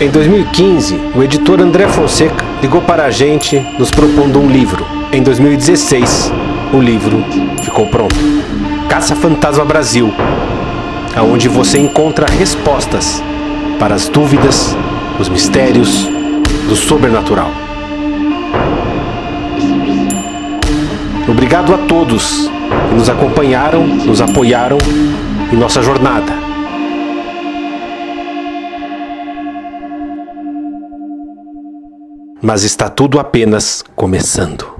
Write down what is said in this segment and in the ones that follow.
Em 2015, o editor André Fonseca ligou para a gente nos propondo um livro. Em 2016, o livro ficou pronto. Caça Fantasma Brasil, aonde você encontra respostas para as dúvidas, os mistérios do sobrenatural. Obrigado a todos que nos acompanharam, nos apoiaram em nossa jornada. Mas está tudo apenas começando.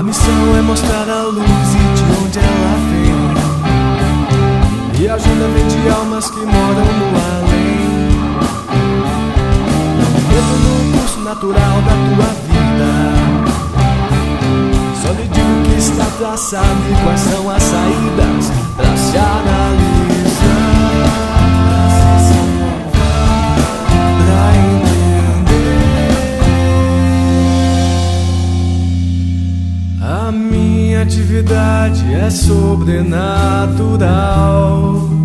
A missão é mostrar a luz e de onde ela vem. E ajuda vem de almas que moram no além. Medo no curso natural da tua vida. Só lhe digo que está traçado e quais são as saídas pra se analisar. Minha atividade é sobrenatural.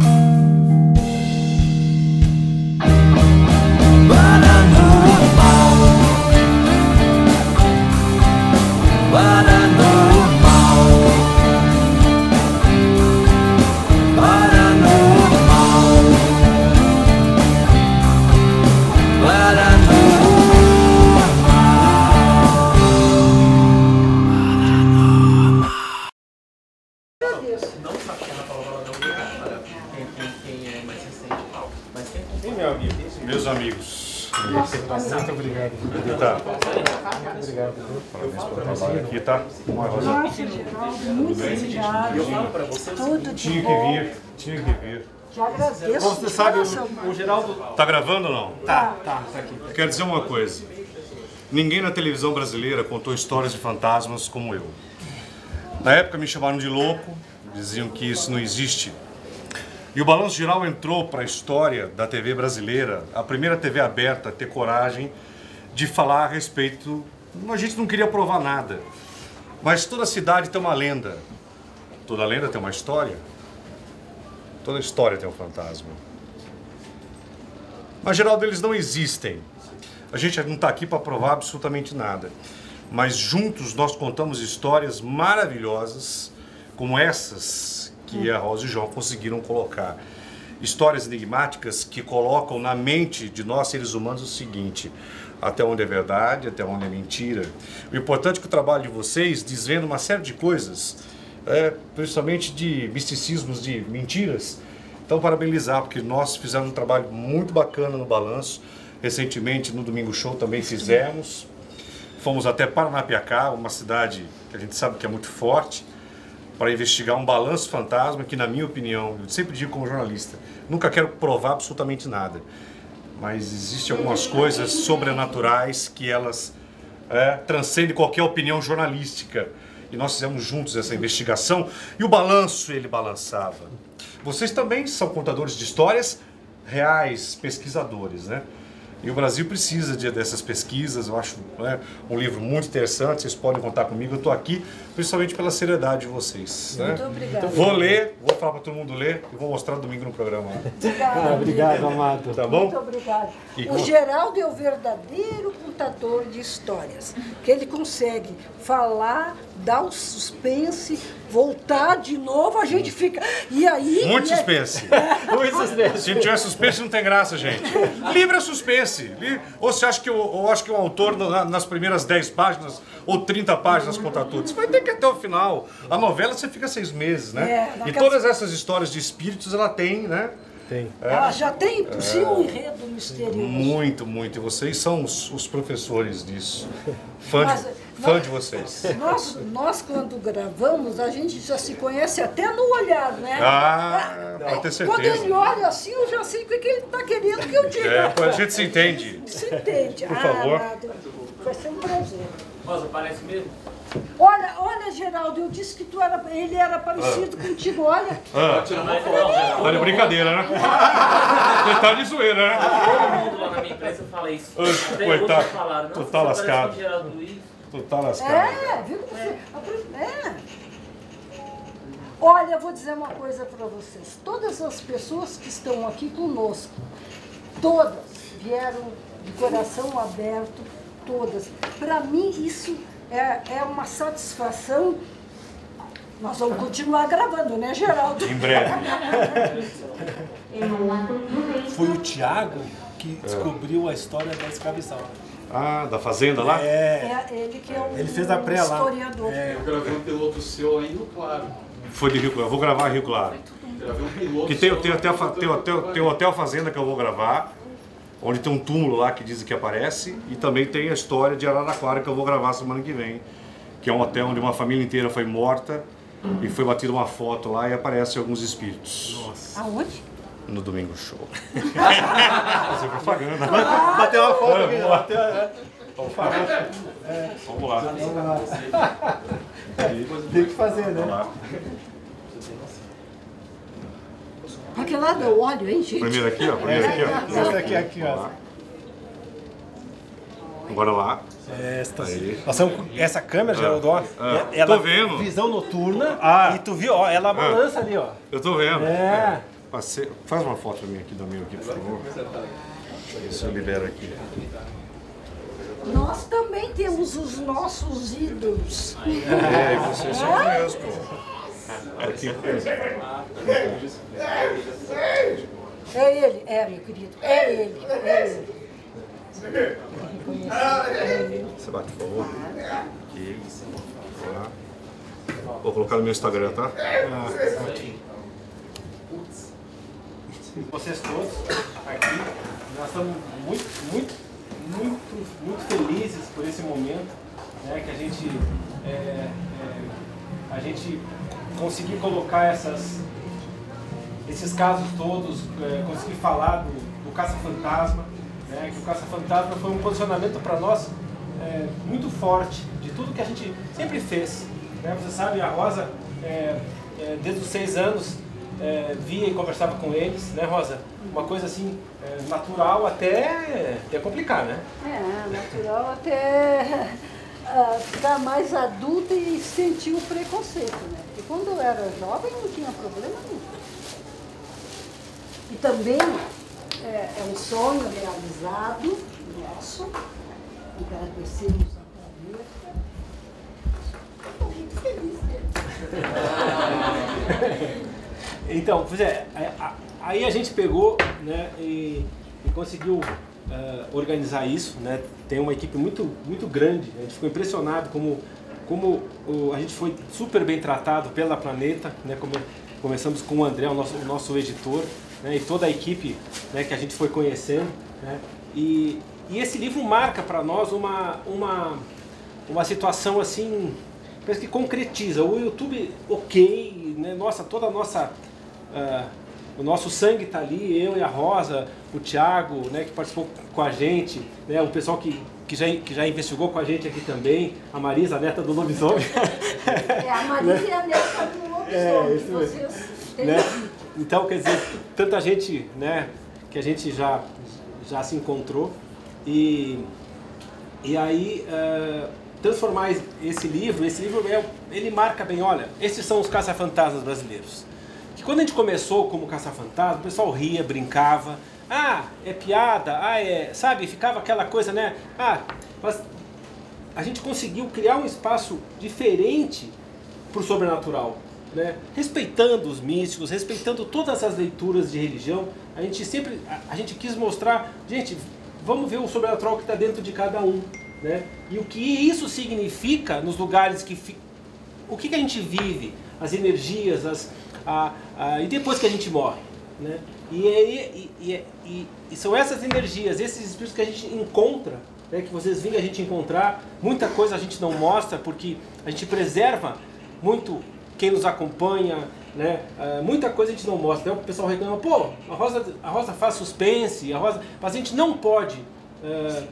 Tudo de Tinha que bom. vir, tinha que vir. Te agradeço. Você de sabe, coração. o, o Geraldo. Tá gravando ou não? Tá, tá, tá aqui. Quero dizer uma coisa. Ninguém na televisão brasileira contou histórias de fantasmas como eu. Na época me chamaram de louco, diziam que isso não existe. E o Balanço Geral entrou para a história da TV brasileira, a primeira TV aberta a ter coragem de falar a respeito. A gente não queria provar nada. Mas toda cidade tem uma lenda. Toda lenda tem uma história. Toda história tem um fantasma. Mas, Geraldo, eles não existem. A gente não está aqui para provar absolutamente nada. Mas juntos nós contamos histórias maravilhosas, como essas que a Rosa e João conseguiram colocar. Histórias enigmáticas que colocam na mente de nós seres humanos o seguinte: até onde é verdade, até onde é mentira. O importante é que o trabalho de vocês desvenda uma série de coisas, é, principalmente de misticismos, de mentiras. Então, parabenizar, porque nós fizemos um trabalho muito bacana no balanço. Recentemente, no Domingo Show, também fizemos. Fomos até Paranapiacá, uma cidade que a gente sabe que é muito forte, para investigar um balanço fantasma que, na minha opinião, eu sempre digo como jornalista, nunca quero provar absolutamente nada. Mas existem algumas coisas sobrenaturais que elas é, transcendem qualquer opinião jornalística. E nós fizemos juntos essa investigação e o balanço ele balançava. Vocês também são contadores de histórias reais, pesquisadores, né? E o Brasil precisa de, dessas pesquisas, eu acho né, um livro muito interessante, vocês podem contar comigo, eu estou aqui principalmente pela seriedade de vocês. Né? Muito obrigada. Vou ler, vou falar para todo mundo ler e vou mostrar domingo no programa. Obrigada. Ah, obrigado, amado. Tá bom? Muito obrigada. E O Geraldo é o verdadeiro contador de histórias, que ele consegue falar, dar o suspense, voltar de novo, a gente fica. E aí. Muito e suspense. Muito suspense. Se não tiver suspense, não tem graça, gente. Livro é suspense. Ou você acha que o, ou acha que o autor, na- nas primeiras 10 páginas ou 30 páginas, conta tudo? Você vai ter que ir até o final. A novela você fica seis meses, né? É, e todas essas histórias de espíritos, ela tem, né? Tem. Ela já tem por si um enredo misterioso. Muito, muito. E vocês são os, os professores disso. Fã de, Mas- fã de vocês. Nós, nós, quando gravamos, a gente já se conhece até no olhar, né? Ah, pode ter Quando certeza. ele olha assim, eu já sei o que que ele está querendo que eu diga. É, a gente se entende. Se entende. Por ah, favor. amado, vai ser um prazer. Rosa, parece mesmo? Olha, olha, Geraldo, eu disse que tu era, ele era parecido contigo, olha. Olha, brincadeira, né? Você tá de zoeira, né? Todo mundo lá na minha empresa fala isso. Coitado, tu "Nossa, tá lascado." Tu tá lascado. É, viu que você. É. Olha, eu vou dizer uma coisa para vocês. Todas as pessoas que estão aqui conosco, todas vieram de coração aberto, todas. Para mim, isso é, é uma satisfação. Nós vamos continuar gravando, né, Geraldo? Em breve. Foi o Tiago que descobriu a história da escravização. Ah, da fazenda lá? É, É ele que é o ele fez a pré lá. historiador. É, Eu gravei um piloto seu aí no Claro. Foi de Rio Claro. Eu vou gravar Rio Claro. Gravei um piloto Que tem, seu tem, até, tem, hotel, tem o Hotel Fazenda que eu vou gravar, onde tem um túmulo lá que dizem que aparece, e também tem a história de Araraquara que eu vou gravar semana que vem, que é um hotel onde uma família inteira foi morta e foi batida uma foto lá e aparecem alguns espíritos Aonde? No Domingo Show. Fazer propaganda. bateu uma foto aqui. Vamos lá. bateu- é, Vamos lá. Tem que fazer, Vamos né? lá. Pra que lado eu olho, hein, gente? Primeiro aqui, ó. Primeiro aqui, ó. Essa aqui, aqui, ó. Lá. Agora lá. Esta, Aí. nós estamos com essa câmera, Geraldo, ó. Ah, é- ela tô vendo. Visão noturna. Ah. E tu viu, ó, ela balança ali, ó. Eu tô vendo. É. Passei- Faz uma foto pra mim aqui do meu aqui, por favor. Isso eu libero aqui. Nós também temos os nossos ídolos. É, e vocês são os meus, pô. Aqui. É ele, é, meu querido. É ele, é ele. Você bate, por favor. Aqui. Vou colocar no meu Instagram, tá? Vocês todos aqui, nós estamos muito, muito, muito, muito felizes por esse momento, né, que a gente, é, é, a gente conseguir colocar essas, esses casos todos, é, conseguir falar do, do caça-fantasma, né, que o caça-fantasma foi um posicionamento para nós é, muito forte de tudo que a gente sempre fez. Né? Você sabe, a Rosa, é, é, desde os seis anos, é, via e conversava com eles, né, Rosa? Uma coisa assim, é, natural até, até complicar, né? É, natural até ah, ficar mais adulta e sentir o preconceito, né? Porque quando eu era jovem não tinha problema nenhum. E também é, é um sonho realizado nosso, agradecemos a planeta. Estou muito feliz, né? Então, pois é, aí a gente pegou né, e, e conseguiu eh, organizar isso, né? Tem uma equipe muito, muito grande, a gente ficou impressionado como, como o- a gente foi super bem tratado pela Planeta, né? Come- começamos com o André, o nosso, o nosso editor, né? e toda a equipe né, que a gente foi conhecendo, né? E, e esse livro marca para nós uma, uma, uma situação assim, parece que concretiza. O YouTube, ok, né? Nossa, toda a nossa. Ah, o nosso sangue está ali, eu e a Rosa, o Thiago, né, que participou com a gente, né, o pessoal que, que, já, que já investigou com a gente aqui também, a Marisa, a neta do lobisomem. É, a Marisa e a Neta do lobisomem, É, isso mesmo. né? Então, quer dizer, tanta gente né, que a gente já, já se encontrou. E, e aí, uh, transformar esse livro, esse livro é, ele marca bem, olha, esses são os caça-fantasmas brasileiros. Quando a gente começou como caça-fantasma, o pessoal ria, brincava, ah, é piada, ah, é, sabe, ficava aquela coisa, né? Ah, mas a gente conseguiu criar um espaço diferente para o sobrenatural, né? Respeitando os místicos, respeitando todas as leituras de religião, a gente sempre, a, a gente quis mostrar, gente, vamos ver o sobrenatural que está dentro de cada um, né? E o que isso significa nos lugares que o que, que a gente vive, as energias, as, a, a, e depois que a gente morre, né? E, e, e, e, e são essas energias, esses espíritos que a gente encontra, né, que vocês vêm a gente encontrar. Muita coisa a gente não mostra porque a gente preserva muito quem nos acompanha, né? Uh, muita coisa a gente não mostra. Né? O pessoal reclama, pô, a Rosa, a Rosa faz suspense, a Rosa... mas a gente não pode uh,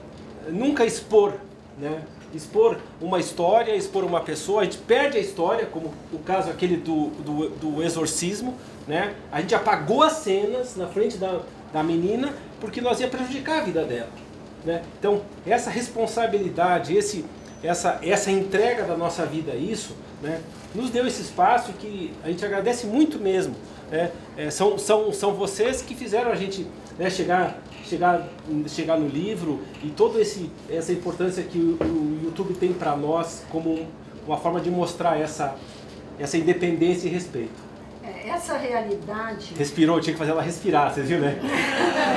nunca expor, né? Expor uma história, expor uma pessoa, a gente perde a história, como o caso aquele do, do, do exorcismo, né? A gente apagou as cenas na frente da, da menina porque nós ia prejudicar a vida dela. Né? Então, essa responsabilidade, esse, essa, essa entrega da nossa vida a isso, né, nos deu esse espaço que a gente agradece muito mesmo. Né? É, são, são, são vocês que fizeram a gente né, chegar, chegar, chegar no livro e toda essa importância que o, o YouTube tem para nós como uma forma de mostrar essa, essa independência e respeito essa realidade. Respirou, tinha que fazer ela respirar, vocês viram, né?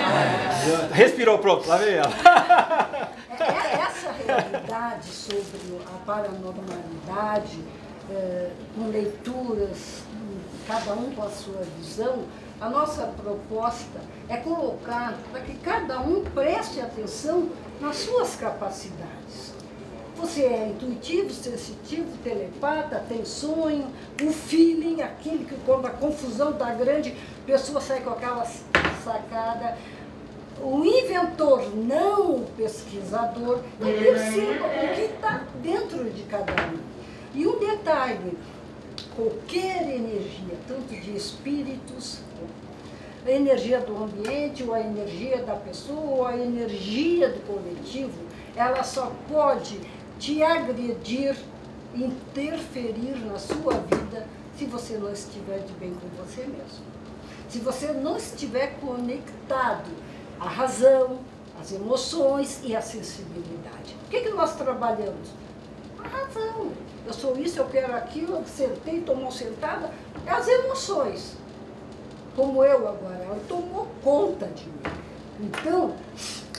Respirou, pronto, lá vem ela. É, é essa realidade sobre a paranormalidade, é, com leituras, cada um com a sua visão, a nossa proposta é colocar para que cada um preste atenção nas suas capacidades. Você é intuitivo, sensitivo, telepata, tem sonho, o feeling, aquele que quando a confusão está grande, a pessoa sai com aquela sacada. O inventor, não o pesquisador, e perceba o que está dentro de cada um. E um detalhe, qualquer energia, tanto de espíritos, a energia do ambiente, ou a energia da pessoa, ou a energia do coletivo, ela só pode te agredir, interferir na sua vida se você não estiver de bem com você mesmo. Se você não estiver conectado à razão, às emoções e à sensibilidade. O que, que nós trabalhamos? Razão. Eu sou isso, eu quero aquilo, eu sentei, tomou sentada. É as emoções. Como eu agora, ela tomou conta de mim. Então,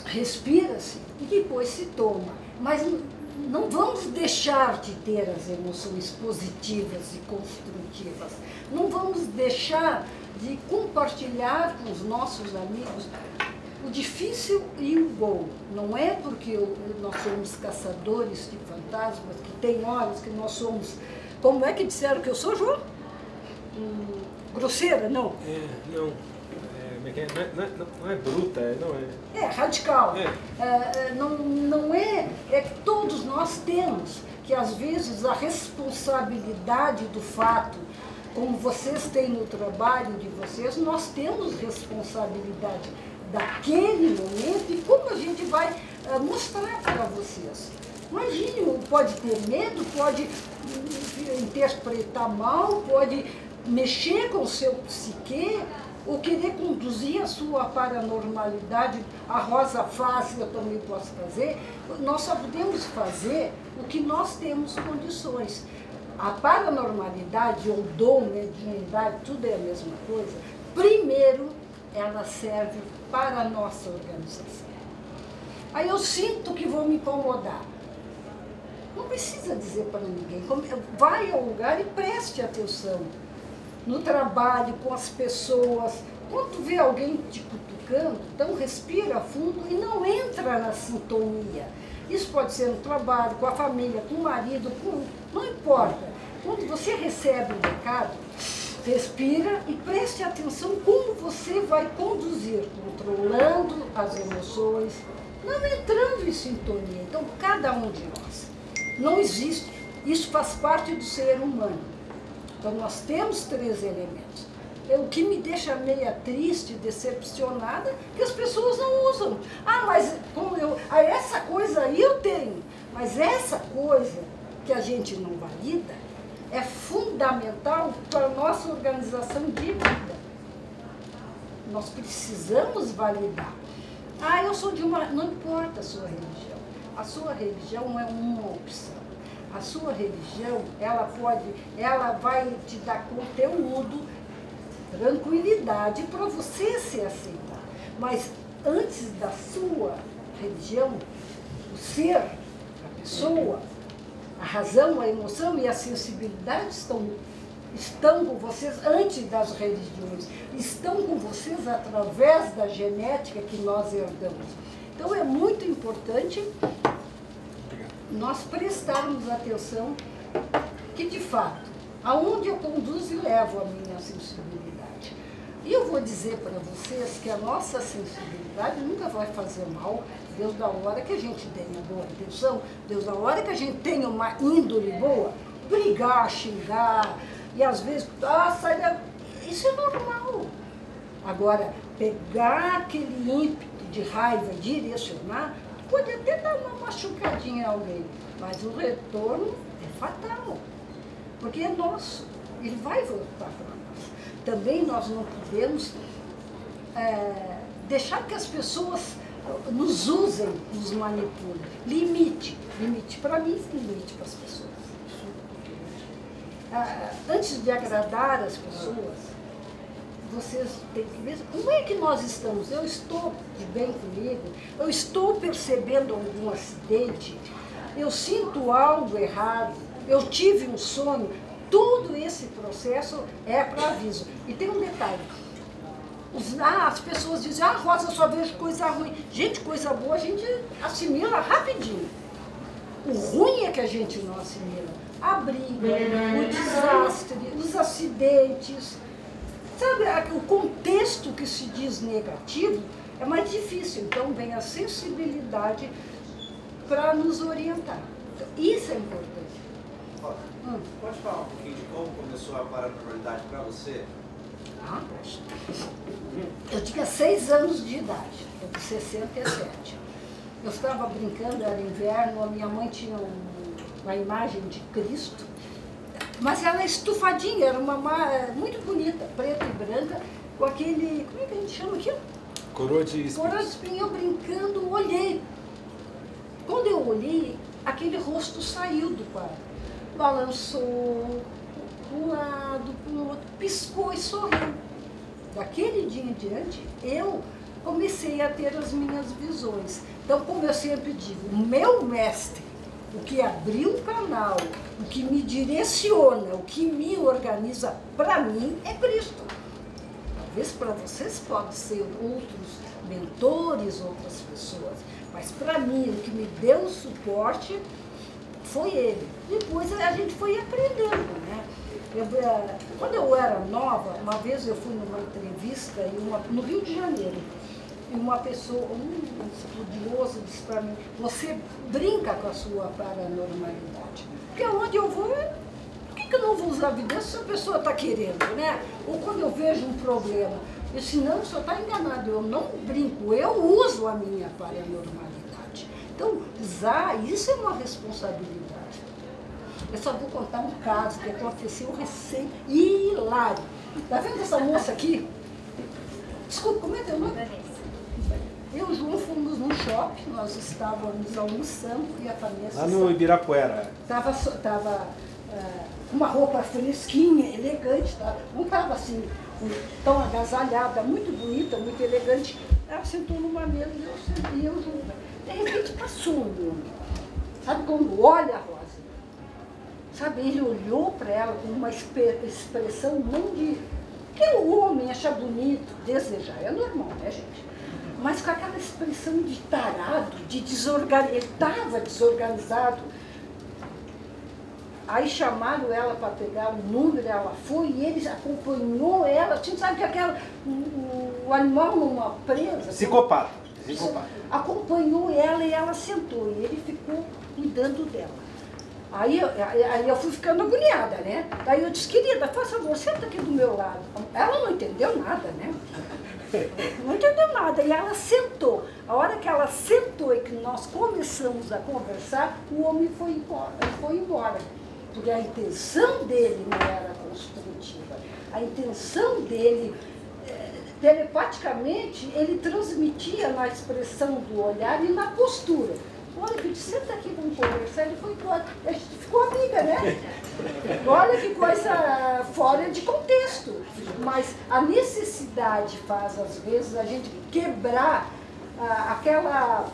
respira-se e depois se toma. Mas não vamos deixar de ter as emoções positivas e construtivas. Não vamos deixar de compartilhar com os nossos amigos o difícil e o bom. Não é porque nós somos caçadores de fantasmas, que tem horas que nós somos. Como é que disseram que eu sou, João? Hum, grosseira, não? É, não. É, não, é, não, é, não é bruta, é, não é. É, radical. É. É, não, não é, é que todos nós temos que às vezes a responsabilidade do fato, como vocês têm no trabalho de vocês, nós temos responsabilidade daquele momento e como a gente vai uh, mostrar para vocês. Imagine, pode ter medo, pode hum, interpretar mal, pode mexer com o seu psique, o querer conduzir a sua paranormalidade, a Rosa faz, eu também posso fazer, nós só podemos fazer o que nós temos condições. A paranormalidade, ou dom, mediunidade, tudo é a mesma coisa. Primeiro, ela serve para a nossa organização. Aí eu sinto que vou me incomodar. Não precisa dizer para ninguém. Vai ao lugar e preste atenção no trabalho, com as pessoas. Quando vê alguém te cutucando, então respira fundo e não entra na sintonia. Isso pode ser no trabalho, com a família, com o marido, com... não importa. Quando você recebe um recado, respira e preste atenção como você vai conduzir, controlando as emoções, não entrando em sintonia. Então, cada um de nós. Não existe. Isso faz parte do ser humano. Então nós temos três elementos. é o que me deixa meia triste, decepcionada, que as pessoas não usam. Ah, mas como eu, ah, essa coisa aí eu tenho, mas essa coisa que a gente não valida é fundamental para a nossa organização de vida. Nós precisamos validar. Ah, eu sou de uma. Não importa a sua religião. A sua religião é uma opção. A sua religião, ela pode, ela vai te dar conteúdo, tranquilidade para você se aceitar. Mas antes da sua religião, o ser, a pessoa, a razão, a emoção e a sensibilidade estão, estão com vocês antes das religiões, estão com vocês através da genética que nós herdamos. Então é muito importante nós prestarmos atenção que, de fato, aonde eu conduzo e levo a minha sensibilidade. E eu vou dizer para vocês que a nossa sensibilidade nunca vai fazer mal, Deus da hora que a gente tenha boa intenção, Deus da hora que a gente tenha uma índole boa, brigar, xingar, e às vezes, ah. Isso é normal. Agora, pegar aquele ímpeto de raiva direcionar, pode até dar uma machucadinha em alguém, mas o retorno é fatal, porque é nosso, ele vai voltar para nós. Também nós não podemos é, deixar que as pessoas nos usem, nos manipulem. Limite, limite para mim, limite para as pessoas. Ah, antes de agradar as pessoas, vocês têm que ver como é que nós estamos. Eu estou de bem comigo, eu estou percebendo algum acidente, eu sinto algo errado, eu tive um sonho. Todo esse processo é para aviso. E tem um detalhe. Os, ah, as pessoas dizem, ah, Rosa, só vejo coisa ruim. Gente, coisa boa a gente assimila rapidinho. O ruim é que a gente não assimila. A briga, o desastre, os acidentes, Sabe, o contexto que se diz negativo é mais difícil. Então vem a sensibilidade para nos orientar. Então, isso é importante. Hum. Pode falar um pouquinho de como começou a paranormalidade para você? Eu tinha seis anos de idade, eu com 67. Eu estava brincando, era inverno, a minha mãe tinha um, uma imagem de Cristo mas ela é estufadinha, era uma é, muito bonita, preta e branca, com aquele. Como é que a gente chama aquilo? Coroa de espinhos. Coroa de espinho, eu brincando, olhei. Quando eu olhei, aquele rosto saiu do quadro. Balançou para um lado, para o outro, piscou e sorriu. Daquele dia em diante, eu comecei a ter as minhas visões. Então, como eu sempre digo, o meu mestre o que abriu um canal, o que me direciona, o que me organiza, para mim é Cristo. Talvez para vocês podem ser outros mentores, outras pessoas, mas para mim o que me deu o suporte foi ele. Depois a gente foi aprendendo, né? Eu, eh, quando eu era nova, uma vez eu fui numa entrevista uma, no Rio de Janeiro, e uma pessoa, um estudioso disse para mim, você brinca com a sua paranormalidade. Porque onde eu vou, por que, que eu não vou usar evidência se a pessoa está querendo, né? Ou quando eu vejo um problema, eu disse, não, o senhor está enganado, eu não brinco, eu uso a minha paranormalidade. Então, usar, isso é uma responsabilidade. Eu só vou contar um caso que aconteceu recém, hilário. Está vendo essa moça aqui? Desculpa, como é teu nome? Eu e o João fomos no shopping, nós estávamos almoçando e a Vanessa... Lá no Ibirapuera. Estava tava, com uma roupa fresquinha, elegante, tá? não estava assim tão agasalhada, muito bonita, muito elegante. Ela sentou numa mesa e eu sentei, eu junto. De repente passou um homem. Sabe quando olha a Rosa? Sabe, ele olhou para ela com uma expressão não de... que o homem acha bonito, desejar, é normal, né, gente? mas com aquela expressão de tarado, de desorganizado, ele estava desorganizado. Aí chamaram ela para pegar o número, ela foi e ele acompanhou ela, tinha, sabe que aquela, o, o animal numa presa. Psicopata. Acompanhou ela e ela sentou, e ele ficou cuidando dela. Aí, eu- aí, eu fui ficando agoniada, né? Daí eu disse, querida, faz favor, senta aqui do meu lado. Ela não entendeu nada, né? Não entendeu nada. E ela sentou. A hora que ela sentou e que nós começamos a conversar, o homem foi embora. Foi embora. Porque a intenção dele não era construtiva. A intenção dele, telepaticamente, ele transmitia na expressão do olhar e na postura. Olha, que eu disse, senta aqui, vamos conversar. Ele foi embora. A gente ficou amiga, né? Olha que coisa fora de contexto. Mas a necessidade faz, às vezes, a gente quebrar ah, aquela,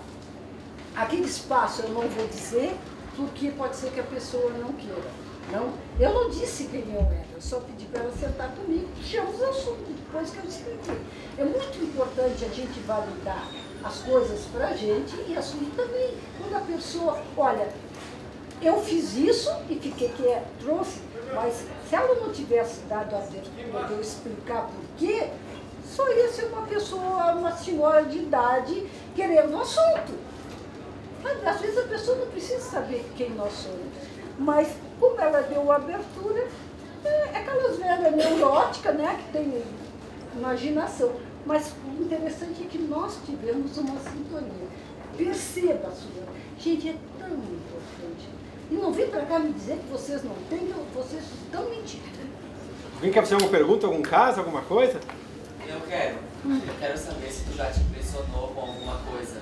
aquele espaço, eu não vou dizer, porque pode ser que a pessoa não queira. Não, eu não disse quem eu era, eu só pedi para ela sentar comigo, puxamos o assunto, que eu expliquei. É muito importante a gente validar as coisas para a gente e assumir também. Quando a pessoa, olha, eu fiz isso e fiquei que é, trouxe, mas se ela não tivesse dado a abertura de eu explicar por quê, só ia ser uma pessoa, uma senhora de idade querendo o assunto. Mas, Às vezes a pessoa não precisa saber quem nós somos. Mas como ela deu a abertura, é aquelas velhas neuróticas, né, que tem imaginação. Mas o interessante é que nós tivemos uma sintonia. Perceba, Suzana. Gente, é tão importante. E não vem para cá me dizer que vocês não têm, que vocês estão mentindo. Alguém quer fazer alguma pergunta, algum caso, alguma coisa? Eu quero. Eu quero saber se tu já te impressionou com alguma coisa.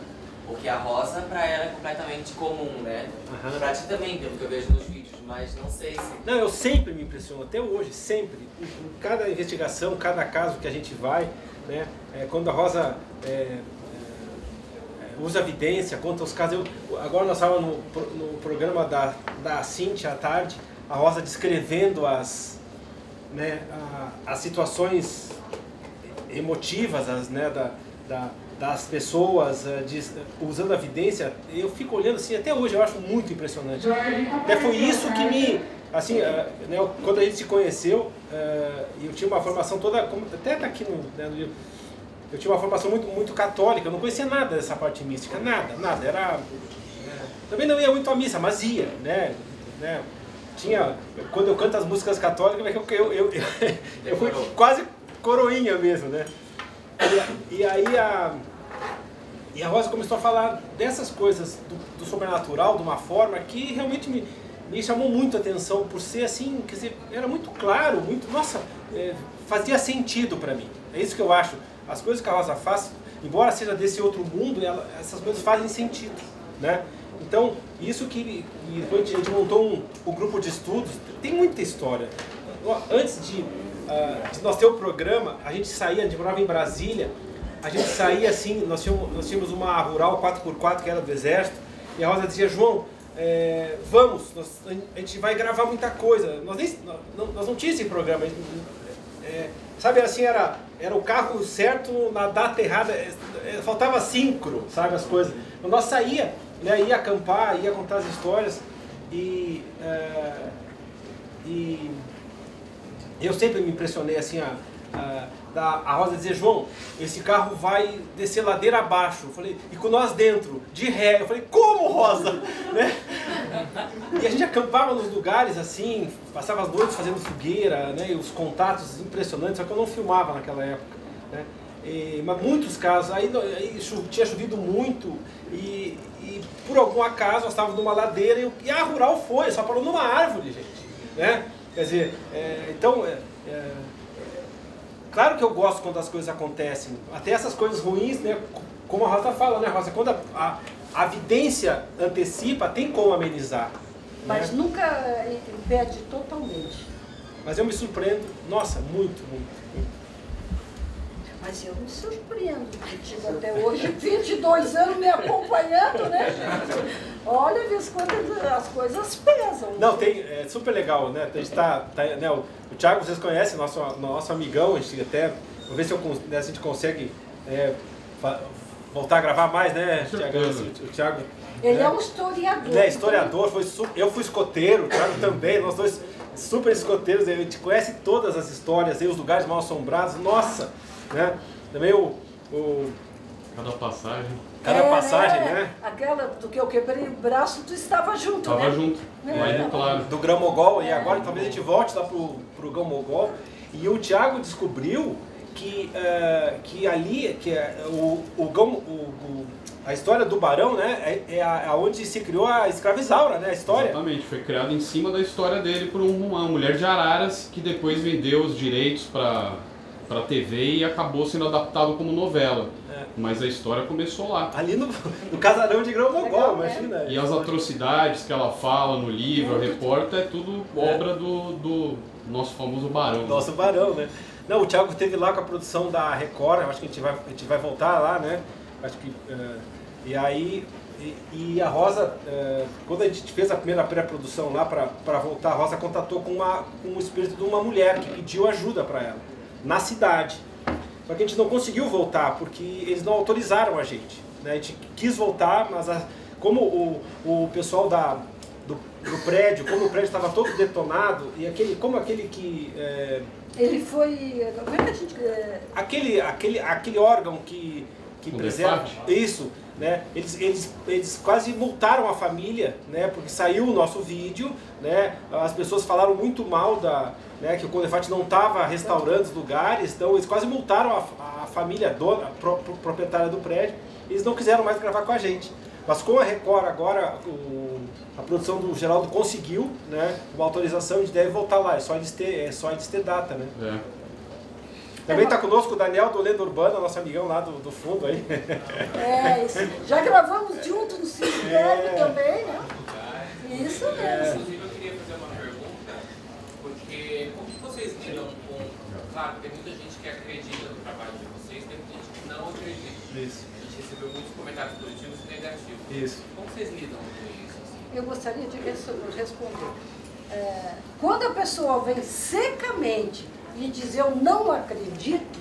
Porque a rosa pra ela é completamente comum, né? Aham. Pra ti também, pelo que eu vejo nos vídeos, mas não sei se. Não, eu sempre me impressiono, até hoje, sempre. Em cada investigação, cada caso que a gente vai, né? é, quando a Rosa é, é, usa evidência, conta os casos. Eu, agora nós estávamos no, no programa da, da Cintia à tarde, a Rosa descrevendo as, né, a- as situações emotivas as, né, da, da- das pessoas eh, diz- usando a evidência, eu fico olhando assim, até hoje eu acho muito impressionante. Até foi isso que me, assim, eh, né, quando a gente se conheceu, eh, eu tinha uma formação toda, até aqui no, né, no livro, eu tinha uma formação muito, muito católica, eu não conhecia nada dessa parte mística, nada, nada, era... eh, também não ia muito à missa, mas ia, né, né, tinha, quando eu canto as músicas católicas, eu, eu, eu, eu, eu fui quase coroinha mesmo, né, e, e aí a, e a Rosa começou a falar dessas coisas do, do sobrenatural de uma forma que realmente me, me chamou muito a atenção por ser assim, quer dizer, era muito claro, muito, nossa, é, fazia sentido para mim. É isso que eu acho. As coisas que a Rosa faz, embora seja desse outro mundo, ela, essas coisas fazem sentido, né? Então, isso que depois a gente montou um, um grupo de estudos, tem muita história. Antes de, ah, de nós ter o programa, a gente saía, a gente morava em Brasília, a gente saía assim, nós tínhamos, nós tínhamos uma rural 4x4 que era do exército, e a Rosa dizia, João, é, vamos, nós- a gente vai gravar muita coisa. Nós, nem, nós, nós não tínhamos esse programa. gente- é, sabe assim, era, era o carro certo na data errada, é, faltava sincro, sabe, as coisas. Então, nós saía, né, ia acampar, ia contar as histórias, e, e eu sempre me impressionei assim, a, a, da, a Rosa dizer, João, esse carro vai descer ladeira abaixo. Eu falei, e com nós dentro, de ré. Eu falei, como Rosa? né? E a gente acampava nos lugares assim, passava as noites fazendo fogueira, né? E os contatos impressionantes, só que eu não filmava naquela época. Né? E, mas muitos casos, aí, aí tinha chovido muito e, e por algum acaso nós estávamos numa ladeira e, e a rural foi, só parou numa árvore, gente. Né? Quer dizer, é, então, é, é, claro que eu gosto quando as coisas acontecem, até essas coisas ruins, né? Como a Rosa fala, né, Rosa? Quando a, a, a evidência antecipa, tem como amenizar. Mas né? nunca eh, impede totalmente. Mas eu me surpreendo, nossa, muito, muito. muito. Mas eu me surpreendo contigo até hoje, 22 anos me acompanhando, né, gente? Olha, vê as coisas, as coisas pesam. Não, tem, é super legal, né? A gente tá, tá, né, o, o Thiago, vocês conhecem, nosso, nosso amigão, a gente até, vou ver se, eu, né, se a gente consegue é, voltar a gravar mais, né, Thiago? O, o Thiago Ele né? é um historiador. né, historiador, foi su- eu fui escoteiro, o Thiago também, nós dois super escoteiros, a gente conhece todas as histórias, aí, os lugares mal assombrados, nossa, né? Também o, o Cada passagem. Cada É, passagem, né? né? Aquela do que eu quebrei o braço, tu estava junto, Tava né? junto. É. Lá no claro. do Grão Mogol, e agora talvez a gente volte lá pro, pro Grão Mogol. E o Tiago descobriu que, eh, que ali, que é o, o, o- o- a história do Barão, né, é, é a- é onde se criou a escravizaura, né, a história. Exatamente, foi criado em cima da história dele por um- uma mulher de Araras que depois vendeu os direitos para para TV e acabou sendo adaptado como novela. É. Mas a história começou lá. Ali no, no casarão de Grão né? imagina. E as atrocidades que ela fala no livro, reporta, é tudo obra do, do nosso famoso Barão. Nosso Barão, né? Não, o Thiago esteve lá com a produção da Record, acho que a gente vai, a gente vai voltar lá, né? Acho que. eh, e aí. E, e a Rosa, eh, quando a gente fez a primeira pré-produção lá para voltar, a Rosa contatou com, uma, com o espírito de uma mulher que pediu ajuda para ela, na cidade. Só que a gente não conseguiu voltar porque eles não autorizaram a gente. Né? A gente quis voltar, mas a- como o, o pessoal da, do, do prédio, como o prédio estava todo detonado, e aquele, como aquele que. eh, Ele foi. Como é que a gente. é, aquele, aquele, aquele órgão que, que O preserva isso, né? Eles, eles, eles quase multaram a família, né? Porque saiu o nosso vídeo, né? As pessoas falaram muito mal da, né? Que o Condefat não estava restaurando os lugares, então eles quase multaram a, a família dona, a pro- pro- proprietária do prédio. Eles não quiseram mais gravar com a gente. Mas com a Record agora, o- a produção do Geraldo conseguiu, né? Uma autorização, a gente deve voltar lá. É só eles ter, é só eles ter data, né? É. Também está conosco o Daniel do Lenda Urbana, nosso amigão lá do, do fundo aí. É, isso. Já gravamos junto no Cine É. também, né? Isso mesmo. Inclusive, eu queria fazer uma pergunta, porque como que vocês lidam com. Claro, tem muita gente que acredita no trabalho de vocês, tem muita gente que não acredita. Isso, A gente recebeu muitos comentários positivos e negativos. isso. Como vocês lidam com isso? assim? Eu gostaria de res- responder. É, quando a pessoa vem secamente e diz eu não acredito,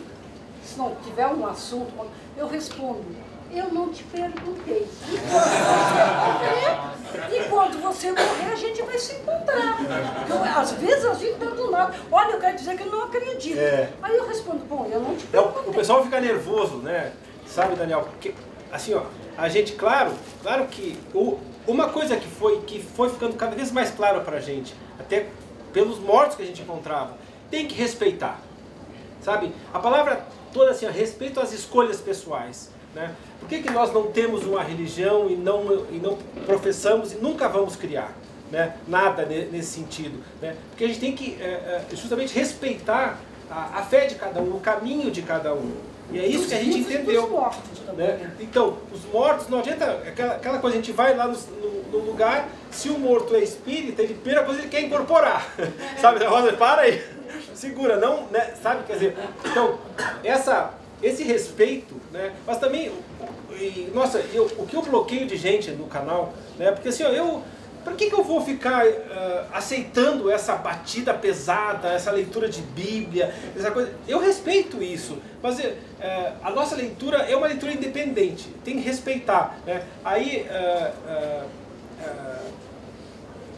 se não tiver um assunto, eu respondo, eu não te perguntei. E quando você morrer, e quando você morrer, a gente vai se encontrar. Então, às vezes a gente está do lado. Olha, eu quero dizer que eu não acredito. É. Aí eu respondo, bom, eu não te É, o, perguntei. o pessoal fica nervoso, né? Sabe, Daniel? Porque, assim, ó, a gente, claro, claro que o, uma coisa que foi, que foi ficando cada vez mais clara pra gente, até pelos mortos que a gente encontrava, tem que respeitar. Sabe? A palavra toda assim, ó, respeito às escolhas pessoais. Né? Por que, que nós não temos uma religião e não, e não professamos e nunca vamos criar? Né? Nada ne- nesse sentido. Né? Porque a gente tem que é, é, justamente respeitar a, a fé de cada um, o caminho de cada um. E é isso que a gente entendeu. dos mortos também, né? né? Então, os mortos, não adianta aquela, aquela coisa, a gente vai lá no, no- no lugar, se o morto é espírita, ele, primeira coisa ele quer incorporar. sabe, Rosa, para aí, segura, não, né? Sabe, quer dizer, então, essa, esse respeito, né? Mas também, e, nossa, eu, o que eu bloqueio de gente no canal, né? Porque assim, ó, eu. Por que, que eu vou ficar ah, aceitando essa batida pesada, essa leitura de Bíblia, essa coisa? Eu respeito isso, mas eh, a nossa leitura é uma leitura independente, tem que respeitar. Né? Aí, ah,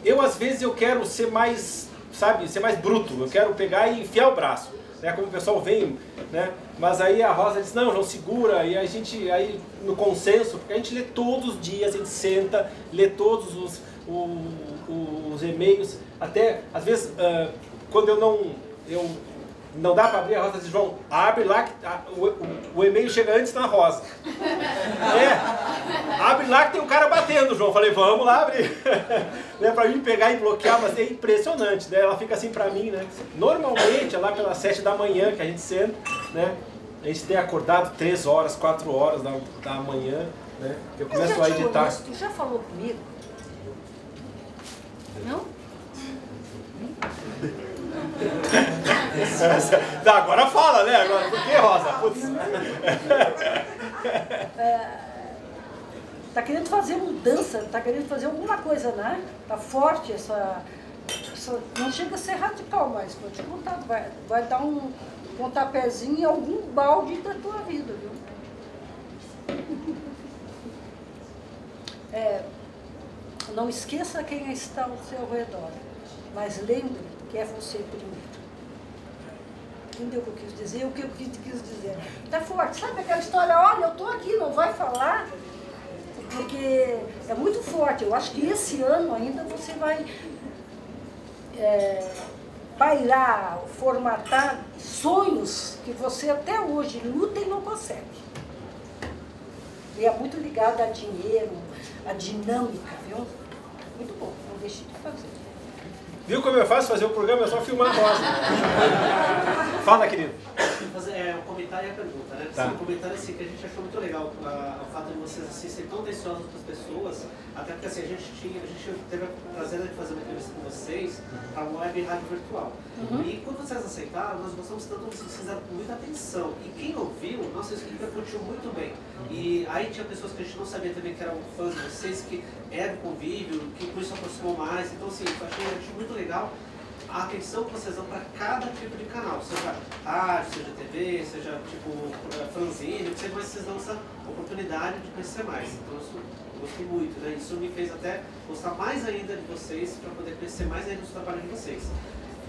eu às vezes eu quero ser mais, sabe, ser mais bruto, eu quero pegar e enfiar o braço, né, como o pessoal vem, né, mas aí a Rosa diz, não, não segura, e a gente, aí no consenso, porque a gente lê todos os dias, a gente senta, lê todos os, o- os e-mails, até, às vezes, ah, quando eu não, eu não dá para abrir a Rosa, diz, João, abre lá, que a- o, o- o e-mail chega antes na Rosa. É, abre lá que tem um cara batendo, João. Falei, vamos lá abrir. né, pra mim pegar e bloquear, mas é impressionante, né? Ela fica assim pra mim, né? Normalmente é lá pelas sete da manhã que a gente senta, né? A gente tem acordado três horas, quatro horas da, da manhã, né? Eu Eu começo já a editar. tu já falou comigo? Não? Tá, agora fala, né? Agora, por que, Rosa? Putz. Tá querendo fazer mudança, tá querendo fazer alguma coisa, né? Tá forte essa. essa- não chega a ser radical, mas vou te contar, vai, vai dar um pontapézinho em algum balde da tua vida, viu? É, não esqueça quem está ao seu redor, mas lembre que é você primeiro. Entendeu o que eu quis dizer? O que eu quis dizer? Tá forte. Sabe aquela história, olha, eu tô aqui, não vai falar? porque é muito forte. Eu acho que esse ano ainda você vai é, pairar, formatar sonhos que você até hoje luta e não consegue. E é muito ligado a dinheiro, a dinâmica, viu? Muito bom, não deixe de fazer. Viu como é fácil fazer o programa? É só filmar a voz. Fala, querido. É, e a pergunta, né? Tá. Sim, um comentário assim, que a gente achou muito legal a- o fato de vocês assim, serem tão atenciosos com as pessoas, até porque assim, a gente tinha, a gente teve o prazer de fazer uma entrevista com vocês para uma web rádio virtual. E quando vocês aceitaram, nós gostamos tanto, vocês fizeram com muita atenção. E quem ouviu, nossa, isso repercutiu muito bem. E aí tinha pessoas que a gente não sabia também que eram fãs de vocês, que eram convívio, que por isso aproximou mais. Então assim, eu achei, achei muito legal a atenção que vocês dão para cada tipo de canal, seja rádio, seja TV, seja tipo eh, fanzine, não sei, mas vocês dão essa oportunidade de conhecer mais. Então isso eu gostei muito, né? Isso me fez até gostar mais ainda de vocês para poder conhecer mais ainda do trabalho de vocês.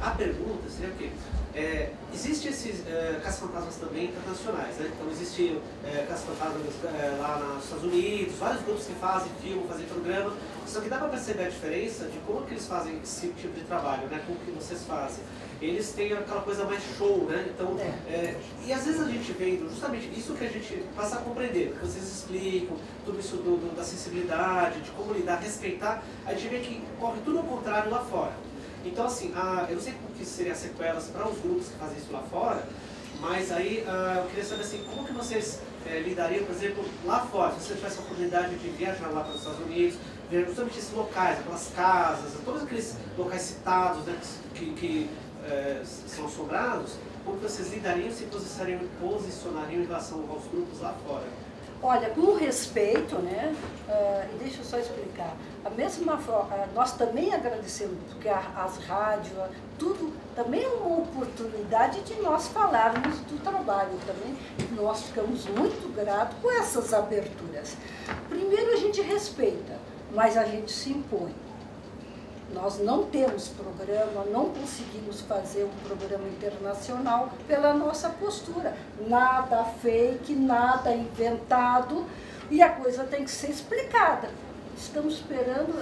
A pergunta seria o quê? É, existe esses é, caça-fantasmas também internacionais, né? Então existe é, caça-fantasmas é, lá nos Estados Unidos, vários grupos que fazem filme, fazem programa, só que dá para perceber a diferença de como que eles fazem esse tipo de trabalho, né? Como que vocês fazem. Eles têm aquela coisa mais show, né? Então, é, e às vezes a gente vendo justamente isso que a gente passa a compreender, que vocês explicam, tudo isso do, do- da sensibilidade, de como lidar, respeitar, a gente vê que corre tudo ao contrário lá fora. Então, assim, a, eu não sei como que seriam as sequelas para os grupos que fazem isso lá fora, mas aí ah, eu queria saber assim, como que vocês eh, lidariam, por exemplo, lá fora, se você tivesse a oportunidade de viajar lá para os Estados Unidos, ver justamente esses locais, aquelas casas, todos aqueles locais citados, né, que, que eh, são assombrados, como que vocês lidariam, se posicionariam, posicionariam em relação aos grupos lá fora? Olha, com respeito, né? ah, e deixa eu só explicar. A mesma forma, nós também agradecemos, porque as rádios, tudo, também é uma oportunidade de nós falarmos do trabalho também. Nós ficamos muito gratos com essas aberturas. Primeiro a gente respeita, mas a gente se impõe. Nós não temos programa, não conseguimos fazer um programa internacional pela nossa postura. Nada fake, nada inventado e a coisa tem que ser explicada. Estamos esperando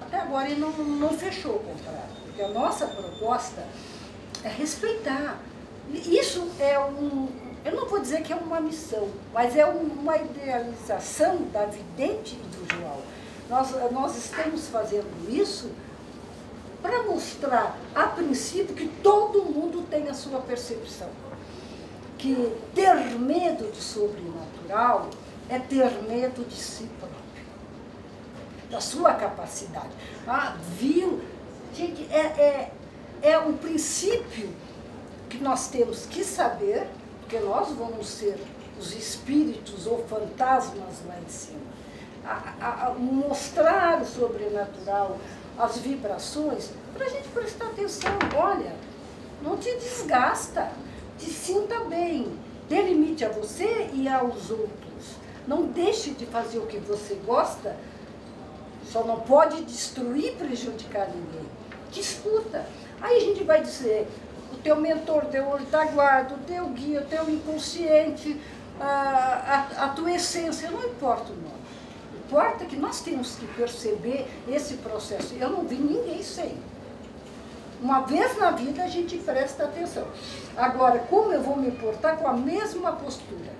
até agora e não, não fechou o contrato, porque a nossa proposta é respeitar. Isso é um, eu não vou dizer que é uma missão, mas é uma idealização da vidente do João. Nós, nós estamos fazendo isso para mostrar, a princípio, que todo mundo tem a sua percepção. Que ter medo do sobrenatural é ter medo de si próprio, da sua capacidade. Ah, viu? Gente, é, é, é um princípio que nós temos que saber, porque nós vamos ser os espíritos ou fantasmas lá em cima. A- a- a mostrar o sobrenatural, as vibrações, para a gente prestar atenção. Olha, não te desgasta, te sinta bem, dê limite a você e aos outros. Não deixe de fazer o que você gosta, só não pode destruir, prejudicar ninguém. Discuta. Aí a gente vai dizer, o teu mentor, o teu retaguarda, o teu guia, o teu inconsciente, a, a, a tua essência, não importa o nome. Importa que nós temos que perceber esse processo. Eu não vi ninguém sem. Uma vez na vida a gente presta atenção. Agora, como eu vou me portar com a mesma postura?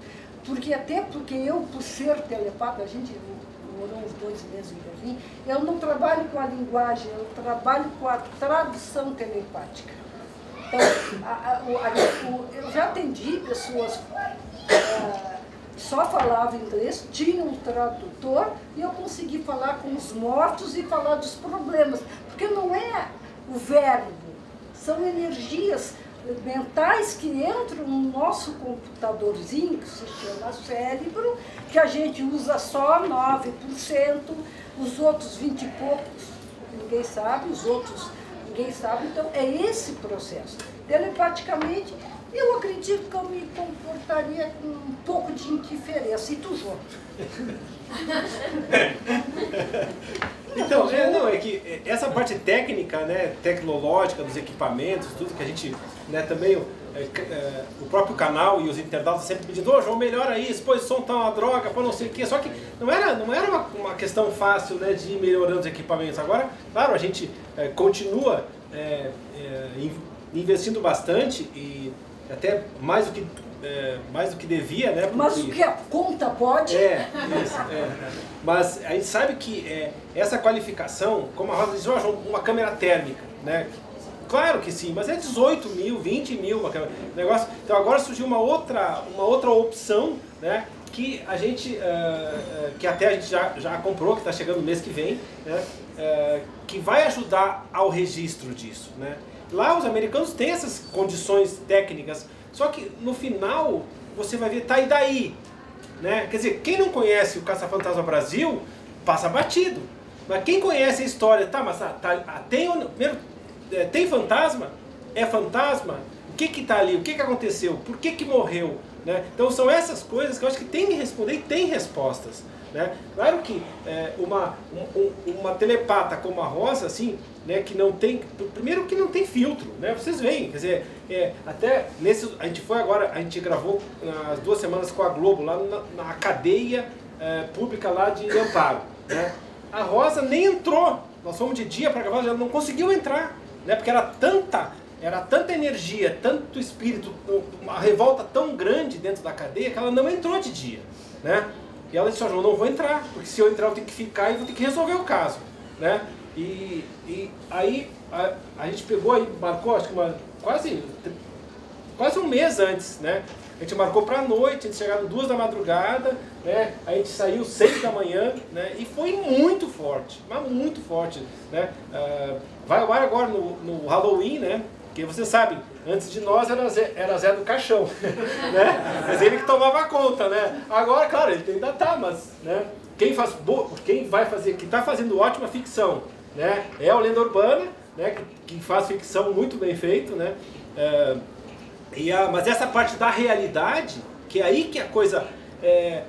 Porque até porque eu, por ser telepata, a gente morou uns dois meses em Berlim, eu não trabalho com a linguagem, eu trabalho com a tradução telepática. Então, a- a- a- eu já atendi pessoas ah, só falavam inglês, tinha um tradutor e eu consegui falar com os mortos e falar dos problemas. Porque não é o verbo, são energias mentais que entram no nosso computadorzinho, que se chama cérebro, que a gente usa só 9%, os outros 20 e poucos, ninguém sabe, os outros ninguém sabe. Então, é esse processo. Telepaticamente, eu acredito que eu me comportaria com um pouco de indiferença. E tu, João? Então, é, não, é que essa parte técnica, né, tecnológica dos equipamentos, tudo que a gente, né, também é, é, o próprio canal e os internautas sempre pedindo, ô João, melhora esse pô, som tá uma droga, pô, não sei o quê. Só que não era, não era uma, uma questão fácil, né, de ir melhorando os equipamentos. Agora, claro, a gente é, continua é, é, in- investindo bastante e até mais do que, é, mais do que devia, né? Mas porque- o que a conta pode? é, isso, é. Mas a gente sabe que é, essa qualificação, como a Rosa disse, "Ó, João, uma câmera térmica, né? Claro que sim, mas é 18 mil, 20 mil, uma câmera, negócio. Então agora surgiu uma outra, uma outra opção, né? Que a gente, ah, que até a gente já, já comprou, que está chegando no mês que vem, né? ah, que vai ajudar ao registro disso, né? Lá os americanos têm essas condições técnicas, só que no final você vai ver, tá e daí? Né? Quer dizer, quem não conhece o Caça-Fantasma Brasil, passa batido. Mas quem conhece a história, tá, mas tá, tá- tem, ou não- primeiro, é, tem fantasma? É fantasma? O que que tá ali? O que que aconteceu? Por que que morreu? Né? Então são essas coisas que eu acho que tem que responder e tem respostas. Né? Claro que é, uma, um- um- uma telepata como a Rosa, assim, né, que não tem. Primeiro que não tem filtro, né? Vocês veem, quer dizer, é, até nesse. A gente foi agora, a gente gravou nas duas semanas com a Globo, lá na, na cadeia é, pública lá de Amparo. Né? A Rosa nem entrou. Nós fomos de dia para gravar, ela não conseguiu entrar, né? Porque era tanta, era tanta energia, tanto espírito, uma revolta tão grande dentro da cadeia que ela não entrou de dia, né? E ela disse, ó, João, não vou entrar, porque se eu entrar eu tenho que ficar e vou ter que resolver o caso, né? E, e aí a, a gente pegou aí, marcou acho que uma, quase, quase um mês antes, né? A gente marcou para noite, gente chegaram duas da madrugada, né? A gente saiu seis da manhã, né? E foi muito forte, mas muito forte, né? Ah, vai agora no, no Halloween, né? Porque vocês sabem, antes de nós era Zé, era Zé do Caixão, né? Mas ele que tomava conta, né? Agora, claro, ele ainda tá, mas, né? Quem faz, quem vai fazer, que está fazendo ótima ficção, né? É o Lenda Urbana, né? Que, que faz ficção muito bem feito, né? Ah, e a- mas essa parte da realidade, que é aí que a coisa. é,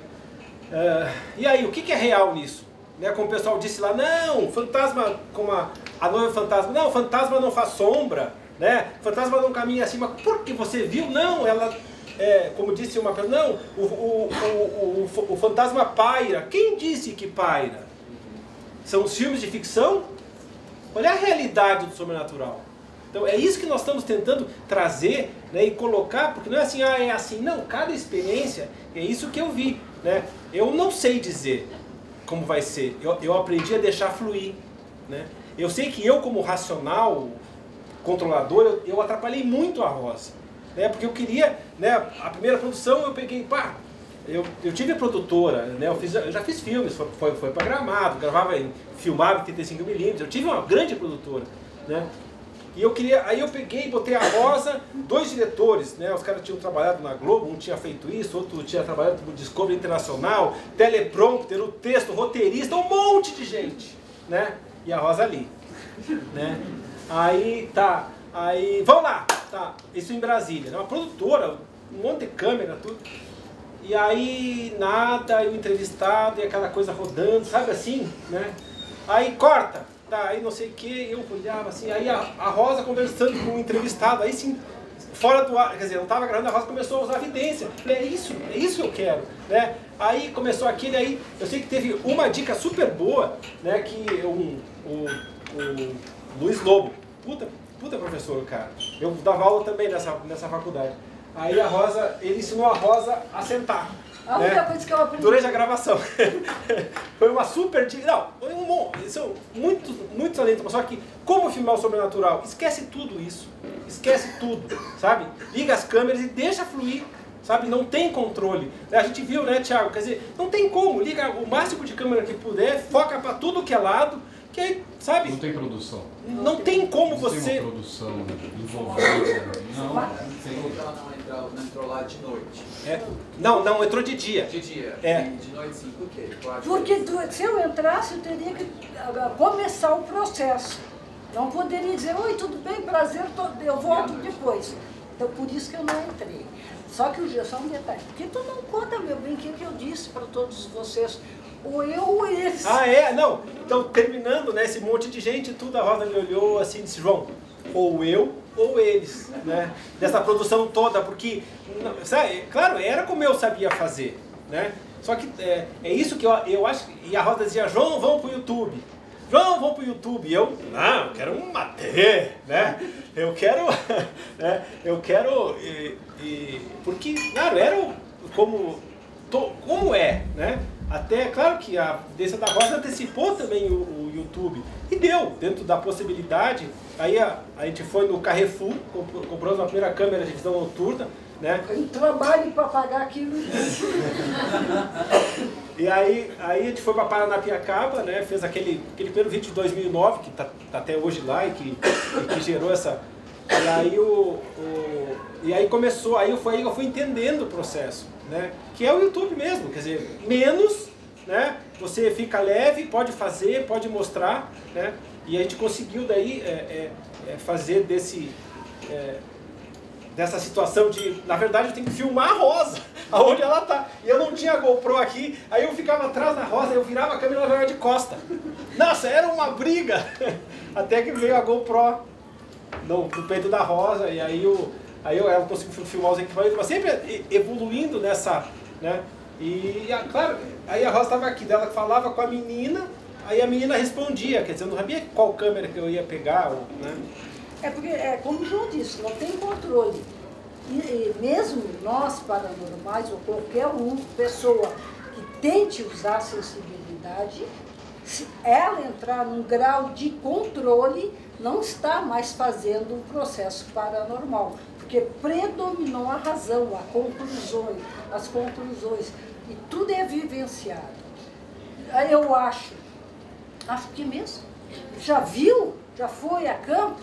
é, e aí, o que, que é real nisso? Né, como o pessoal disse lá, não, fantasma, como a, a noiva fantasma, não, fantasma não faz sombra, né? Fantasma não caminha acima, porque você viu? Não, ela, é, como disse uma pessoa, não, o, o, o, o, o fantasma paira. Quem disse que paira? São os filmes de ficção? Olha a realidade do sobrenatural. Então é isso que nós estamos tentando trazer né, e colocar, porque não é assim, ah, é assim. Não, cada experiência é isso que eu vi. Né? Eu não sei dizer como vai ser. Eu, eu aprendi a deixar fluir. Né? Eu sei que eu, como racional, controlador, eu, eu atrapalhei muito a Rosa. Né? Porque eu queria, né, a primeira produção eu peguei, pá, eu, eu tive a produtora, né, eu, fiz, eu já fiz filmes, foi, foi, foi programado, gravava em, filmava em 35mm, eu tive uma grande produtora, né, e eu queria, aí eu peguei botei a Rosa, dois diretores, né, os caras tinham trabalhado na Globo, um tinha feito isso, outro tinha trabalhado no Discovery Internacional, teleprompter, o texto, roteirista, um monte de gente, né, e a Rosa ali, né, aí tá, aí, vamos lá, tá, isso em Brasília, né, uma produtora, um monte de câmera, tudo, e aí, nada, e o entrevistado, e aquela coisa rodando, sabe assim, né? Aí corta, tá, aí não sei o que, eu olhava assim, aí a, a Rosa conversando com o entrevistado, aí sim, fora do ar, quer dizer, não estava gravando, a Rosa começou a usar evidência. Falei, é isso, é isso que eu quero, né? Aí começou aquele aí, eu sei que teve uma dica super boa, né, que um, o, o Luiz Lobo, puta, puta professor, cara, eu dava aula também nessa, nessa faculdade. Aí a Rosa, ele ensinou a Rosa a sentar. A né? única coisa que eu aprendi. Durante a gravação. Foi uma super dica. Não, foi um bom. São muitos, muitos talentos. Só que, como filmar o sobrenatural? Esquece tudo isso. Esquece tudo, sabe? Liga as câmeras e deixa fluir. Sabe? Não tem controle. A gente viu, né, Thiago? Quer dizer, não tem como. Liga o máximo de câmera que puder, foca pra tudo que é lado, que aí, sabe? Não tem produção. Não tem como Não tem você. uma produção envolvida. Não, Ela não entrou, não entrou lá de noite. É, não, não, entrou de dia. De dia. É. De noite sim, por quê? Porque se eu entrasse, eu teria que ah, começar o processo. Não poderia dizer, oi, tudo bem, prazer, tô- eu volto depois. Então, por isso que eu não entrei. Só que o só um detalhe, porque tu não conta, meu bem, o que que eu disse para todos vocês. Ou eu ou eles. Ah, é? Não. Então, terminando, né, esse monte de gente, tudo, a Rosa me olhou assim e disse, João, ou eu ou eles, né? Dessa produção toda, porque, sabe, claro, era como eu sabia fazer, né? Só que é, é isso que eu, eu acho, e a Rosa dizia, João, vamos pro YouTube. João, vamos pro YouTube. E eu, não, eu quero uma TV, né? Eu quero, né? Eu quero, e, e- porque, claro, era como, como é, né? Até, claro que a Desça da Rosa antecipou também o, o YouTube. E deu, dentro da possibilidade. Aí a, a gente foi no Carrefour, comprou- compramos a primeira câmera de visão noturna, né? Eu trabalho para pagar aquilo. E aí, aí a gente foi para Paranapiacaba, né? Fez aquele, aquele primeiro vídeo de 2009, que tá, tá até hoje lá e que, e que gerou essa... E aí, o, o- e aí começou, aí eu fui, eu fui entendendo o processo, né? Que é o YouTube mesmo, quer dizer, menos, né? Você fica leve, pode fazer, pode mostrar, né? E a gente conseguiu daí é, é, é, fazer desse... é, dessa situação de, na verdade, eu tenho que filmar a Rosa, aonde ela tá. E eu não tinha GoPro aqui, aí eu ficava atrás da Rosa, eu virava a câmera e ela de costa. Nossa, era uma briga! Até que veio a GoPro no, no peito da Rosa, e aí, o, aí eu, ela conseguiu filmar os equipamentos, mas sempre evoluindo nessa, né? E, claro, aí a Rosa estava aqui, dela falava com a menina, aí a menina respondia, quer dizer, eu não sabia qual câmera que eu ia pegar, né? É porque, é, como o João disse, não tem controle. E, e mesmo nós, paranormais, ou qualquer um, pessoa que tente usar a sensibilidade, se ela entrar num grau de controle, não está mais fazendo um processo paranormal. Porque predominou a razão, a conclusões, as conclusões. E tudo é vivenciado. Eu acho, acho que mesmo. Já viu? Já foi a campo?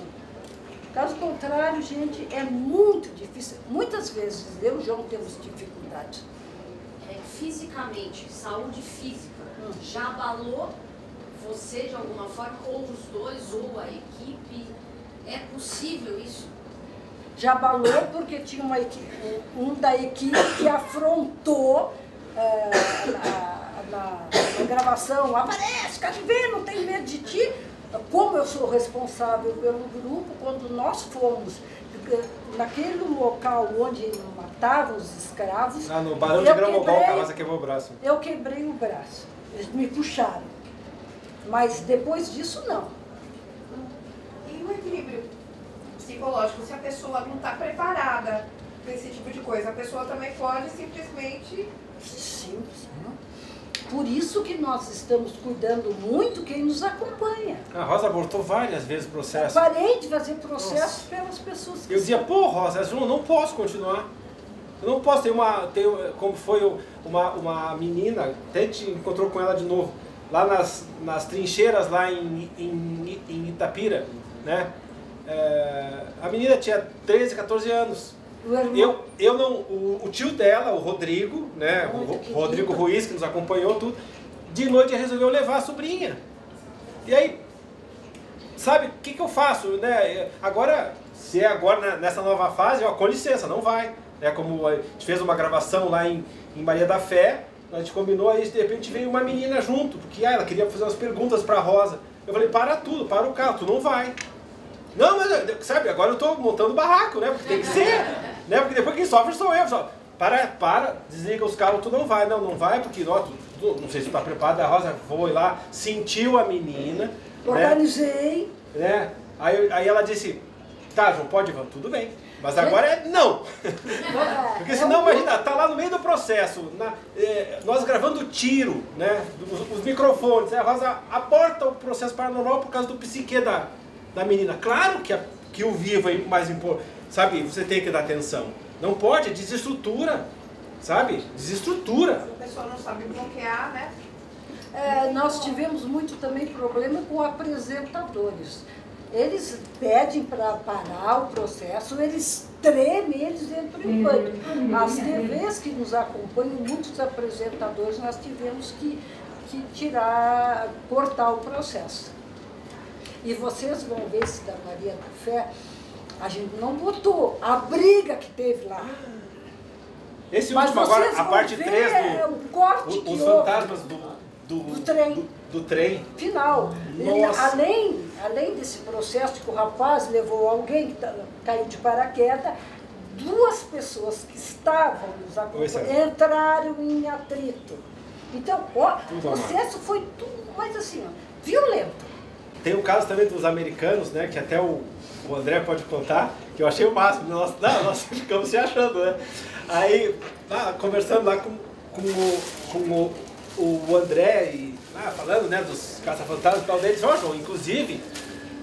Caso contrário, gente, é muito difícil. Muitas vezes eu e o João temos dificuldades. é, fisicamente, saúde física, Hum. já abalou você de alguma forma, ou os dois, ou a equipe? É possível isso? Já abalou porque tinha uma equipe, um da equipe que afrontou eh, na, na- na gravação, aparece, quer ver, não tem medo de ti. Como eu sou responsável pelo grupo, quando nós fomos eh, naquele local onde matavam os escravos, Ah, no Barão de eu Gramogol, quebrei- o braço. eu quebrei o braço. Eles me puxaram. Mas depois disso, não. E o equilíbrio psicológico, se a pessoa não está preparada para esse tipo de coisa, a pessoa também pode simplesmente. Sim, sim. Por isso que nós estamos cuidando muito quem nos acompanha. A Rosa abortou várias vezes o Eu processo. parei de fazer processos pelas pessoas que Eu dizia, pô, Rosa, eu não posso continuar. Eu não posso ter uma. Ter, como foi uma, uma menina, até a gente encontrou com ela de novo, lá nas, nas trincheiras lá em, em, em Itapira, né? É, a menina tinha 13, 14 anos. Eu, eu não, o, o tio dela, o Rodrigo, né? O. Rodrigo Ruiz, que nos acompanhou tudo, de noite resolveu levar a sobrinha. E aí, sabe, o que, que eu faço? Né? Agora, se é agora na- nessa nova fase, ó, com licença, não vai. É como a gente fez uma gravação lá em, em Maria da Fé, a gente combinou, aí de repente veio uma menina junto, porque ah, ela queria fazer umas perguntas pra Rosa. Eu falei, para tudo, para o carro, tu não vai. Não, mas sabe, agora eu tô montando barraco, né? Porque tem que ser. né? Porque depois quem sofre sou eu. Só, para, para, desliga os carros, tu não vai. Não, não vai, porque ó, tu, tu- não sei se tu tá preparado, a Rosa foi lá, sentiu a menina. Né? Organizei. né? Aí, aí ela disse, tá, João, pode ir, tudo bem. Mas agora é não. Porque senão, imagina, tá lá no meio do processo, na- é, nós gravando tiro, né? Os, os microfones, a Rosa aborta o processo paranormal por causa do psique da, da menina. Claro que, a- que o vivo é mais importante, sabe? Você tem que dar atenção. Não pode, desestrutura, sabe? Desestrutura. Se a pessoa não sabe bloquear, né? É, nós tivemos muito também problema com apresentadores. Eles pedem para parar o processo, eles tremem, eles entram em pânico. As TVs que nos acompanham, muitos apresentadores, nós tivemos que, que tirar, cortar o processo. E vocês vão ver se da Maria da Fé, a gente não botou a briga que teve lá. Esse Mas último agora, vocês a vão parte ver 3 do... o corte o- que Os houve. fantasmas do, do, Do trem. Do, do trem. Final. Nossa. além, além desse processo que o rapaz levou alguém que tá- caiu de paraquedas, duas pessoas que estavam nos acompanhando entraram em atrito. Então, ó, o processo foi tudo, mas assim, ó, violento. Tem o caso também dos americanos, né? Que até o, o André pode contar, que eu achei o máximo. Nós, não, nós ficamos se achando, né? Aí, lá, conversando lá com, com, o, com o, o André e lá, falando né, dos caça-fantasmas e tal deles, ó, João, inclusive,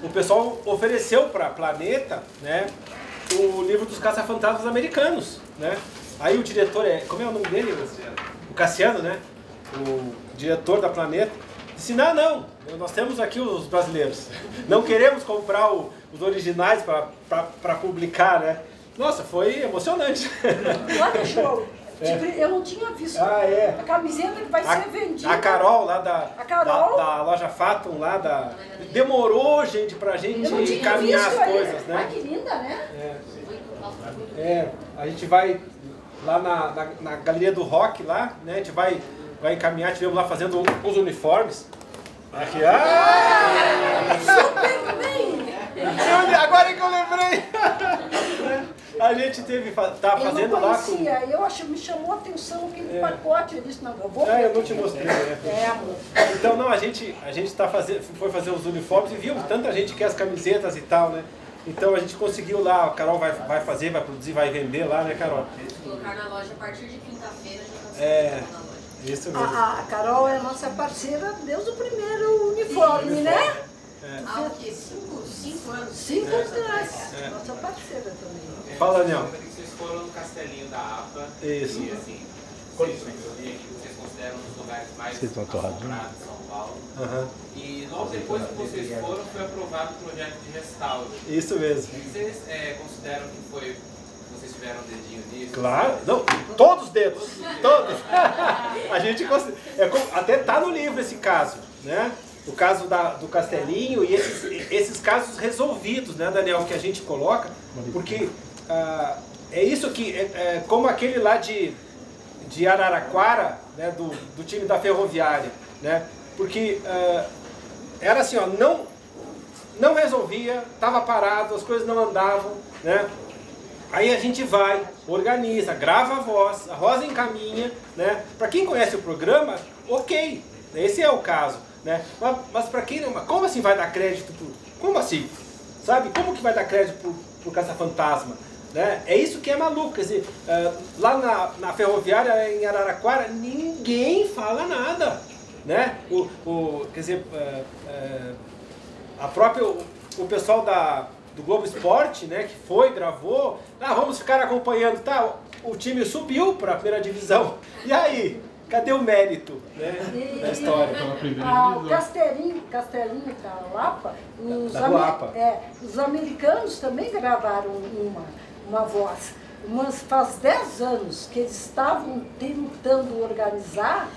o pessoal ofereceu para Planeta, né? O livro dos caça-fantasmas americanos, né? Aí o diretor é. Como é o nome dele? O Cassiano, né? O diretor da Planeta. Disse, não, não, nós temos aqui os brasileiros. Não queremos comprar o- os originais para publicar, né? Nossa, foi emocionante. Olha, show. Tipo, Eu não tinha visto É. Ah, é. a camiseta que vai A, ser vendida. a Carol lá da, A Carol? da, da loja Fatum lá da. Demorou, gente, pra gente encaminhar as aí. coisas, né? Ai, que linda, né? É. É, a gente vai lá na, na, na galeria do rock lá, né? A gente vai, vai encaminhar, tivemos lá fazendo os uniformes. Aqui, ah! Super bem! Agora é que eu lembrei! A gente teve, tá Eu fazendo não lá com. eu acho, me chamou a atenção aquele É. pacote. Eu disse, não, eu vou É, ver. eu não te mostrei, né? É, amor. Então, não, a gente, a gente tá fazendo, foi fazer os uniformes e viu tanta gente quer as camisetas e tal, né? Então a gente conseguiu lá, a Carol vai, vai fazer, vai produzir, vai vender lá, né, Carol? Colocar na loja a partir de quinta-feira já tá É, sendo na loja. isso mesmo. A, a Carol é a nossa parceira desde o primeiro uniforme, né? É. Há o quê? Cinco, cinco anos? Cinco anos atrás. É. Nossa parceira também. Fala, Daniel. Vocês foram no castelinho da APA. Isso. E assim, vocês, vocês consideram um dos lugares mais assombrados atorradinhos? de São Paulo. Aham. E logo depois que vocês foram, foi aprovado o projeto de restauro. Isso mesmo. Vocês é, consideram que foi. Vocês tiveram um dedinho nisso? Claro, não, todos os dedos, todos. A gente considera, é até tá no livro esse caso, né? O caso da, do Castelinho e esses, esses casos resolvidos, né, Daniel, que a gente coloca, porque ah, é isso que, é, é como aquele lá de, de Araraquara, né, do, do time da Ferroviária, né? Porque ah, era assim, ó, não, não resolvia, estava parado, as coisas não andavam, né? Aí a gente vai, organiza, grava a voz, a Rosa encaminha, né? Para quem conhece o programa, ok, esse é o caso, né? Mas, mas para quem não, como assim vai dar crédito pro, como assim? Sabe? Como que vai dar crédito pro, pro Caça-Fantasma? Né? É isso que é maluco, quer dizer, ah, lá na, na ferroviária em Araraquara, ninguém fala nada, né? O, o, quer dizer, ah, ah, a própria, o pessoal da, do Globo Esporte, né, que foi, gravou, ah, vamos ficar acompanhando, tá, o time subiu para a primeira divisão, e aí, cadê o mérito, né, da história? Ah, o Castelinho, Castelinho da Lapa, os, Da Lapa. é, os americanos também gravaram uma, uma voz. Mas faz 10 anos que eles estavam tentando organizar.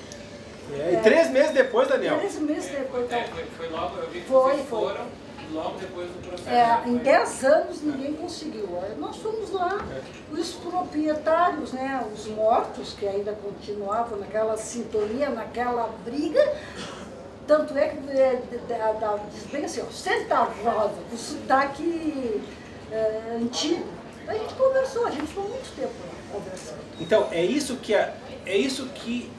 É, e três meses depois, Daniel, Três meses depois. É, foi, foi logo, eu vi que Foi, vocês foi. foram e logo depois do processo. É, em foi. 10 anos ninguém conseguiu. Nós fomos lá, os proprietários, né, os mortos, que ainda continuavam naquela sintonia, naquela briga. Tanto é que é, da- da- diz bem assim, ó, senta rosa, com sotaque é, antigo. A gente conversou, a gente ficou muito tempo lá conversando. Então, é isso que a- é isso que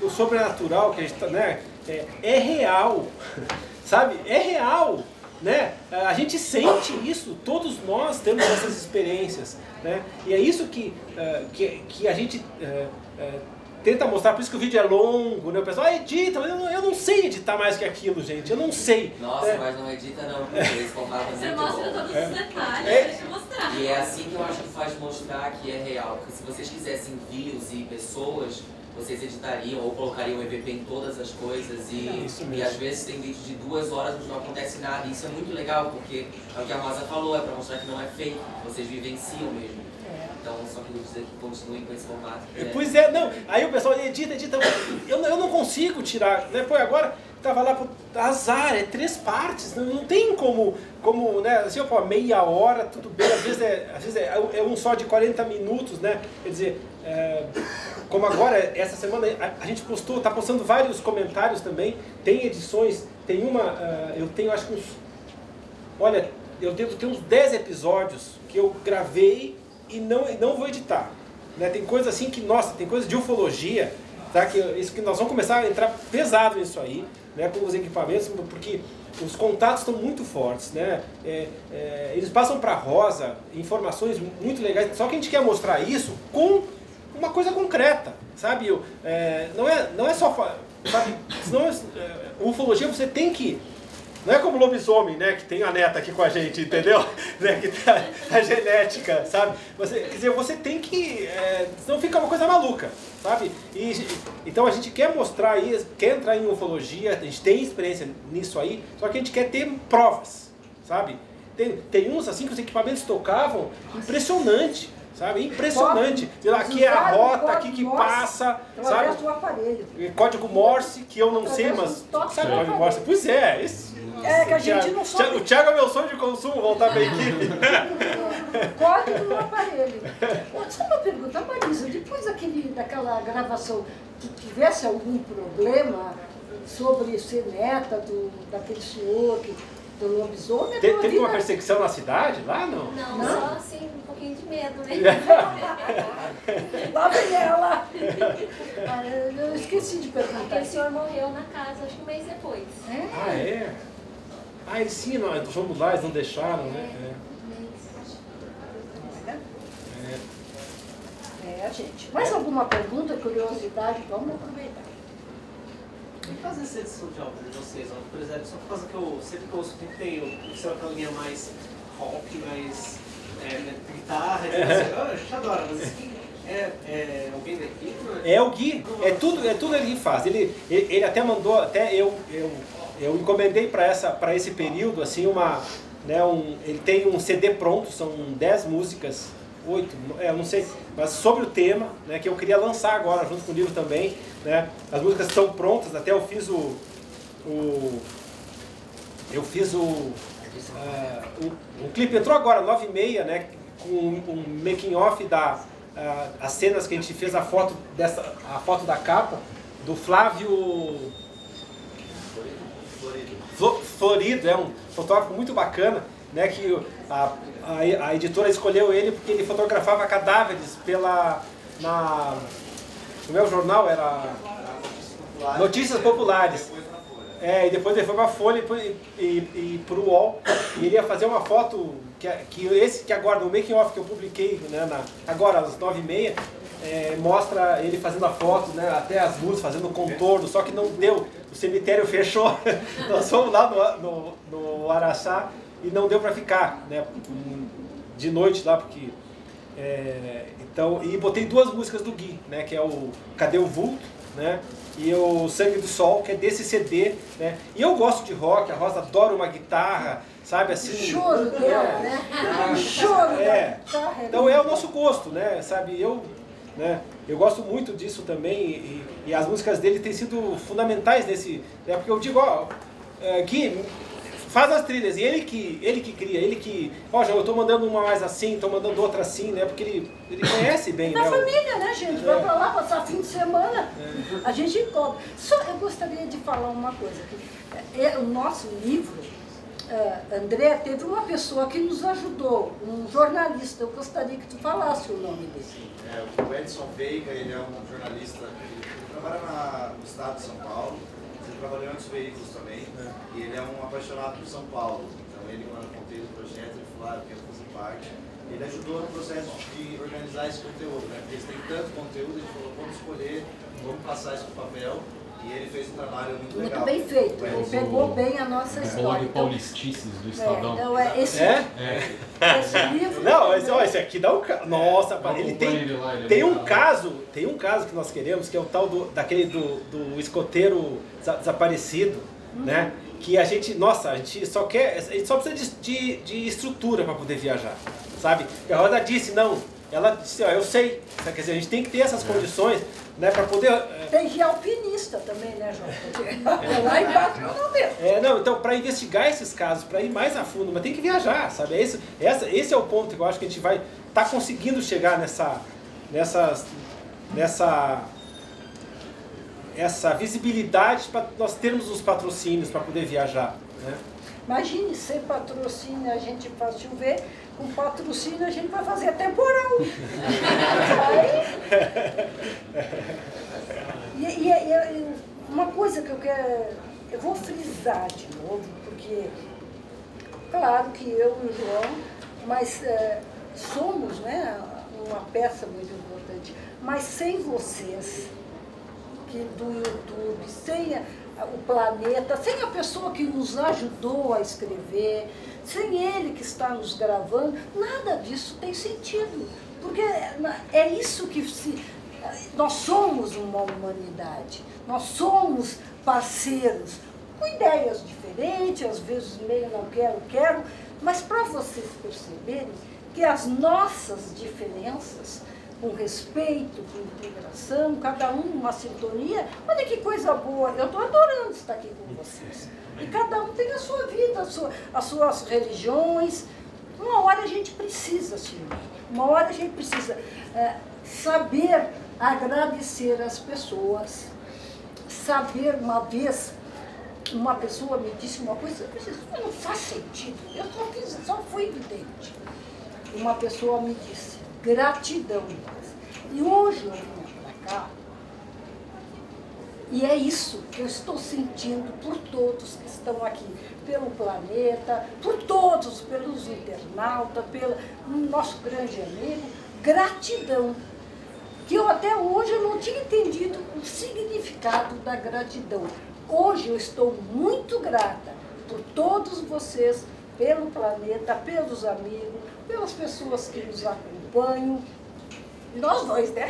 o sobrenatural que a gente tá, né, é, é real. Sabe? É real, né? A gente sente isso, todos nós temos essas experiências, né? E é isso que eh, que, que a gente eh, eh, tenta mostrar, por isso que o vídeo é longo, né? O pessoal ah, edita, mas eu não, eu não sei editar mais que aquilo, gente. Eu não sei. Nossa, né? mas não edita não, porque é Você mostra bom. todos É. os detalhes, É. deixa eu mostrar. E é assim que eu acho que faz mostrar que é real. Porque se vocês quisessem views e pessoas, vocês editariam ou colocariam o EVP em todas as coisas. E, e às vezes tem vídeo de duas horas onde não acontece nada. E isso é muito legal, porque é o que a Rosa falou, é pra mostrar que não é fake, vocês vivenciam mesmo. Então só queria dizer que continuem com esse formato. é- Pois é, não. Aí o pessoal edita, edita. Eu, não- eu não consigo tirar. Né? Pô, agora tava lá, pô, azar, é três partes, não, não tem como, como, né, assim, pô, meia hora, tudo bem, às vezes é, às vezes é, é um só de 40 minutos, né, quer dizer, é, como agora, essa semana, a, a gente postou, tá postando vários comentários também, tem edições, tem uma, ah, eu tenho acho que uns, olha, eu devo ter uns 10 episódios que eu gravei e não, e não vou editar, né, tem coisa assim que, nossa, tem coisa de ufologia, tá, que, isso que nós vamos começar a entrar pesado nisso aí, né, com os equipamentos, porque os contatos estão muito fortes, né? É, é, eles passam para Rosa informações muito legais, só que a gente quer mostrar isso com uma coisa concreta, sabe? Eu, é, não, é, não é só, sabe? Senão, é, ufologia você tem que não é como lobisomem, né? Que tem a neta aqui com a gente, entendeu? né, que tem a, a genética, sabe? Você, quer dizer, você tem que. É, senão fica uma coisa maluca, sabe? E, então a gente quer mostrar aí, quer entrar em ufologia, a gente tem experiência nisso aí, só que a gente quer ter provas, sabe? Tem, tem uns assim que os equipamentos tocavam, impressionante. Sabe? Impressionante. Sei lá, Aqui é a rota, aqui que passa, sabe? do aparelho. Código Morse, que eu não sei, mas. Sabe do código. Morse? Pois é, isso. É, que a gente não sabe. Thiago- O Thiago é meu sonho de consumo, voltar pra equipe. Código do aparelho. Só uma pergunta, Marisa, depois daquele, daquela gravação, tu tivesse algum problema sobre ser neta do, daquele senhor que, do lobisomem? Te- tua Teve uma perseguição na cidade lá, não? Não, Não? só assim, um pouquinho de medo, né? Lá vem ela. Eu esqueci de perguntar. Aquele senhor morreu na casa, acho que um mês depois. Ah, é? Ah, eles sim, não, fomos lá, eles não deixaram, né? É. É, gente. Mais alguma pergunta, curiosidade? Vamos aproveitar. E fazer essa edição de álbum de vocês, ó, por exemplo, só por causa que eu sempre que eu ouço tem o sei aquela linha mais rock, mais é, né, guitarra, assim, ah, a gente adora, mas assim, é, é alguém da equipe? né? É o Gui, é tudo, é tudo ele que faz. Ele, ele, ele até mandou, até eu, eu, eu encomendei para essa, para esse período assim uma, né, um, ele tem um CD pronto, são 10 músicas, oito, é, não sei, mas sobre o tema, né, que eu queria lançar agora junto com o livro também, né. As músicas estão prontas, até eu fiz o, o eu fiz o ah, o, o clipe entrou agora, 9 e meia, né? Com um making off da ah, as cenas que a gente fez a foto dessa a foto da capa do Flávio Flo- Florido, é um fotógrafo muito bacana, né? Que a, a, a editora escolheu ele porque ele fotografava cadáveres pela na como é o jornal era Notícias Populares. É, e depois ele foi pra Folha e, e, e, e pro UOL. E ele ia fazer uma foto, que, que esse que agora, no making off que eu publiquei, né, na, agora às 9h30, é, mostra ele fazendo a foto, né, até as luzes, fazendo o contorno, só que não deu, o cemitério fechou. Nós fomos lá no, no, no Araçá e não deu pra ficar, né, de noite lá, porque é, então, e botei duas músicas do Gui, né, que é o Cadê o Vulto, né, e o Sangue do Sol, que é desse CD, né. E eu gosto de rock, a Rosa adora uma guitarra, sabe, assim... Choro dela, é, né? O choro É. Então é o nosso gosto, né, sabe, eu... Né, eu gosto muito disso também e, e as músicas dele têm sido fundamentais nesse... Né, porque eu digo, ó, é, Gui, faz as trilhas. E ele que, ele que cria, ele que. Ó, João, eu tô mandando uma mais assim, tô mandando outra assim, né? Porque ele, ele conhece bem, Da né? família, né, gente? Vai pra lá passar fim de semana. A gente encontra. Só eu gostaria de falar uma coisa. Que, é, o nosso livro, é, André, teve uma pessoa que nos ajudou, um jornalista. Eu gostaria que tu falasse o nome dele. É, o Edson Veiga, ele é um jornalista que trabalha na- no estado de São Paulo, ele trabalhou em outros veículos também, e ele é um apaixonado por São Paulo. Então ele, quando eu contei o projeto, ele falou, ah, eu quero fazer parte. Ele ajudou no processo de organizar esse conteúdo, né? Porque eles têm tanto conteúdo, ele falou, vamos escolher, vamos passar isso para o papel. E ele fez um trabalho muito, Muito legal. bem feito. Ele pegou bem a nossa O história. blog Então, Paulistices do é, Estadão. então é, esse, É? É. esse livro. Não, esse, ó, esse aqui dá um Nossa, Vamos ele tem, ele lá, ele é tem um caso, tem um caso que nós queremos, que é o tal do, daquele do, do escoteiro desa- desaparecido, né? Que a gente, nossa, a gente só quer, a gente só precisa de, de, de estrutura para poder viajar, sabe? E a Rosa disse, não, ela disse, ó, eu sei. Quer dizer, a gente tem que ter essas condições né, para poder. é, Tem que ir alpinista também, né, João? Porque lá embaixo não vejo. É, não, então, para investigar esses casos, para ir mais a fundo, mas tem que viajar, sabe? Esse, essa, esse é o ponto que eu acho que a gente vai estar conseguindo chegar nessa, nessa, nessa essa visibilidade para nós termos os patrocínios para poder viajar. Né? Imagine, sem patrocínio a gente faz chover, com patrocínio a gente vai fazer temporal. e, e- e- e uma coisa que eu quero, eu vou frisar de novo, porque claro que eu e o João, mas eh, somos né, uma peça muito importante, mas sem vocês, do YouTube, sem a- o planeta, sem a pessoa que nos ajudou a escrever, sem ele que está nos gravando, nada disso tem sentido. Porque é isso que se. Nós somos uma humanidade, nós somos parceiros, com ideias diferentes, às vezes meio não quero, quero, mas para vocês perceberem que as nossas diferenças com respeito, com integração, cada um numa sintonia. Olha que coisa boa, eu estou adorando estar aqui com vocês. E cada um tem a sua vida, a sua- as suas religiões. Uma hora a gente precisa se unir, uma hora a gente precisa eh, saber agradecer as pessoas, saber uma vez. Uma pessoa me disse uma coisa, não faz sentido, eu só, fiz, só fui evidente. Uma pessoa me disse, gratidão. E hoje eu vim para cá, e é isso que eu estou sentindo por todos que estão aqui, pelo planeta, por todos, pelos internautas, pelo nosso grande amigo, gratidão. Que eu até hoje não tinha entendido o significado da gratidão. Hoje eu estou muito grata por todos vocês, pelo planeta, pelos amigos, pelas pessoas que nos acompanham, nós dois, né?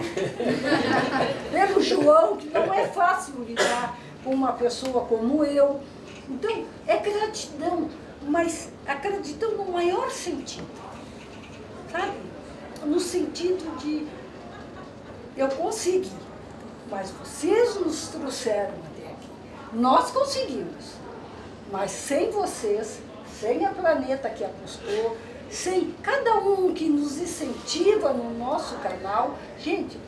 Pelo João, que não é fácil lidar com uma pessoa como eu. Então, é gratidão, mas a gratidão no maior sentido, sabe? No sentido de eu consegui, mas vocês nos trouxeram até aqui. Nós conseguimos, mas sem vocês, sem a planeta que apostou, sem cada um que nos incentiva no nosso canal, gente,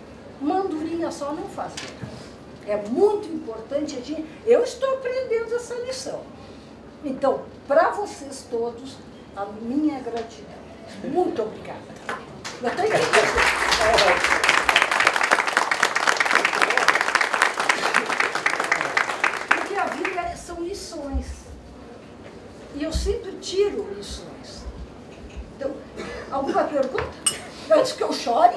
mandurinha só não faz. É muito importante a gente. Eu estou aprendendo essa lição. Então, para vocês todos, a minha gratidão. Muito obrigada. Que Porque a vida é- são lições. E eu sempre tiro lições. Alguma pergunta? Antes que eu chore?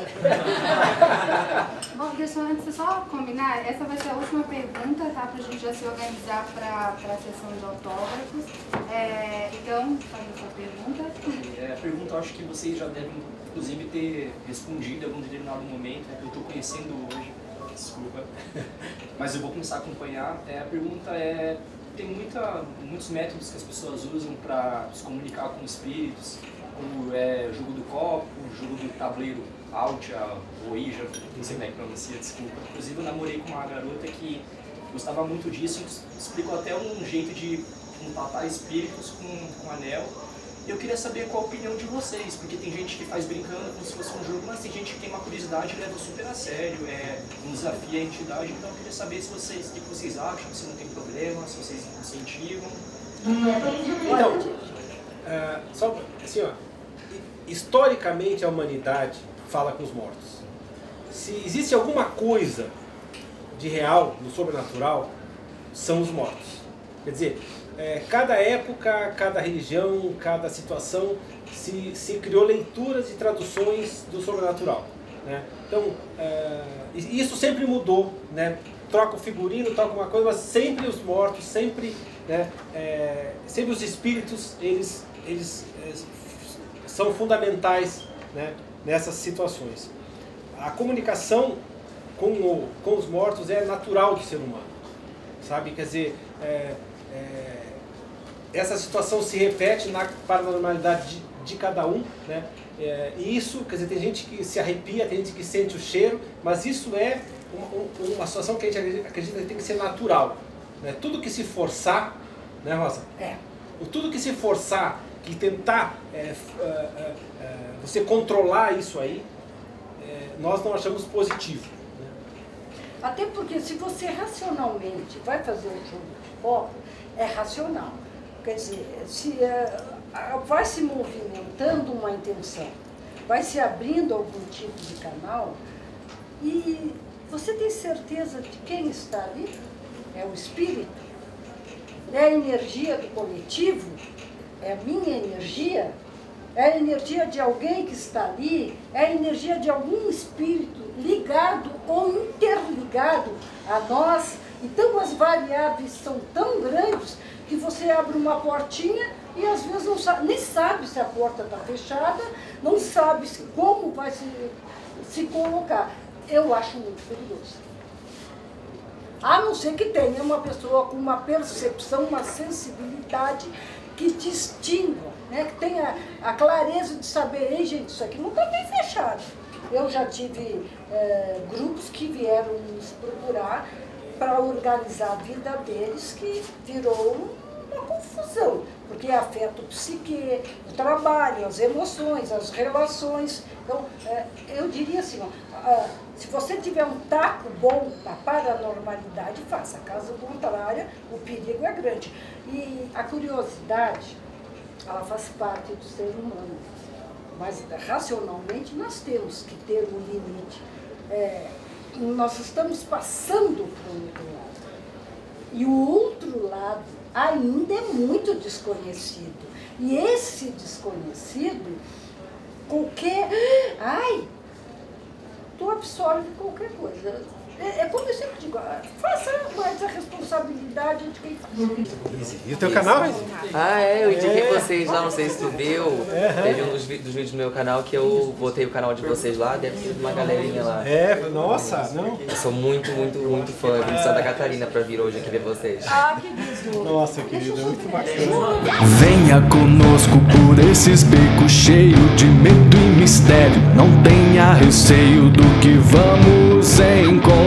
Bom, deixa eu antes só combinar, essa vai ser a última pergunta, tá? Pra gente já se organizar pra, pra sessão de autógrafos. É, então, faz a sua pergunta. É, a pergunta eu acho que vocês já devem, inclusive, ter respondido em algum determinado momento, né, que eu estou conhecendo hoje, desculpa, mas eu vou começar a acompanhar. É, a pergunta é, tem muita, muitos métodos que as pessoas usam para se comunicar com espíritos, como é jogo do copo, jogo do tabuleiro Altia, Ouija, não sei como é que pronuncia, desculpa. Inclusive eu namorei com uma garota que gostava muito disso, explicou até um jeito de contatar espíritos com, com anel. Eu queria saber qual a opinião de vocês, porque tem gente que faz brincando como se fosse um jogo, mas tem gente que tem uma curiosidade e leva super a sério, é um desafio à entidade, então eu queria saber se vocês, o que vocês acham, se não tem problema, se vocês incentivam. Então, ah, só assim, ó, historicamente a humanidade fala com os mortos. Se existe alguma coisa de real, no sobrenatural, são os mortos. Quer dizer, é, cada época, cada religião, cada situação se, se criou leituras e traduções do sobrenatural. Né? Então, é, isso sempre mudou. Né? Troca o figurino, troca uma coisa, mas sempre os mortos, sempre, né, é, sempre os espíritos, eles, eles é, são fundamentais né, nessas situações. A comunicação com, o, com os mortos é natural do ser humano, sabe? Quer dizer, é, é, essa situação se repete na paranormalidade de, de cada um, né? É, e isso, quer dizer, tem gente que se arrepia, tem gente que sente o cheiro, mas isso é uma, uma situação que a gente acredita que tem que ser natural. Né? Tudo que se forçar, né, Rosa? É. O Tudo que se forçar e tentar é, é, é, é, você controlar isso aí, é, nós não achamos positivo. né? Até porque se você racionalmente vai fazer um jogo de copo, é racional. Quer dizer, se, vai se movimentando uma intenção, vai se abrindo algum tipo de canal e você tem certeza de quem está ali? É o espírito? É a energia do coletivo? É minha energia? É a energia de alguém que está ali? É a energia de algum espírito ligado ou interligado a nós? Então as variáveis são tão grandes que você abre uma portinha e às vezes não sabe, nem sabe se a porta está fechada, não sabe se- como vai se, se colocar. Eu acho muito perigoso. A não ser que tenha uma pessoa com uma percepção, uma sensibilidade que distinga, né? que tenha a clareza de saber, ei gente, isso aqui não está bem fechado. Eu já tive eh, grupos que vieram nos procurar para organizar a vida deles que virou uma confusão, porque afeta o psique, o trabalho, as emoções, as relações. Então, eh, eu diria assim, ó, ah, se você tiver um taco bom da paranormalidade, faça. Caso contrário, o perigo é grande. E a curiosidade, ela faz parte do ser humano. Mas racionalmente nós temos que ter um limite. É, nós estamos passando para o outro lado. E o outro lado ainda é muito desconhecido. E esse desconhecido, qualquer. Ai, tu absorve qualquer coisa. É, é como eu sempre digo, ah, faça mais a responsabilidade de quem faz. E o teu canal? Ah, é, eu indiquei É. vocês lá, não sei se tu viu. Teve um dos, vídeos do meu canal que eu botei o canal de vocês lá, deve ter uma galerinha lá. É, nossa, não? Eu sou muito, muito, muito fã. Vim de Santa Catarina pra vir hoje aqui ver vocês. Ah, que lindo. Nossa, querido, é muito bacana. Venha conosco por esses becos cheios de medo e mistério. Não tenha receio do que vamos encontrar.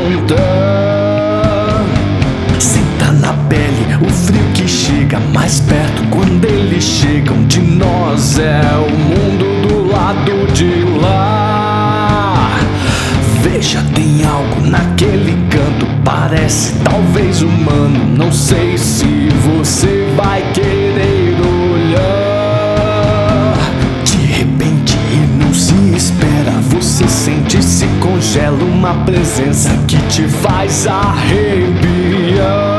Sinta na pele o frio que chega mais perto quando eles chegam de nós. É o mundo do lado de lá. Veja, tem algo naquele canto, parece talvez humano. Não sei se você vai querer você sente se congela uma presença que te faz arrepiar.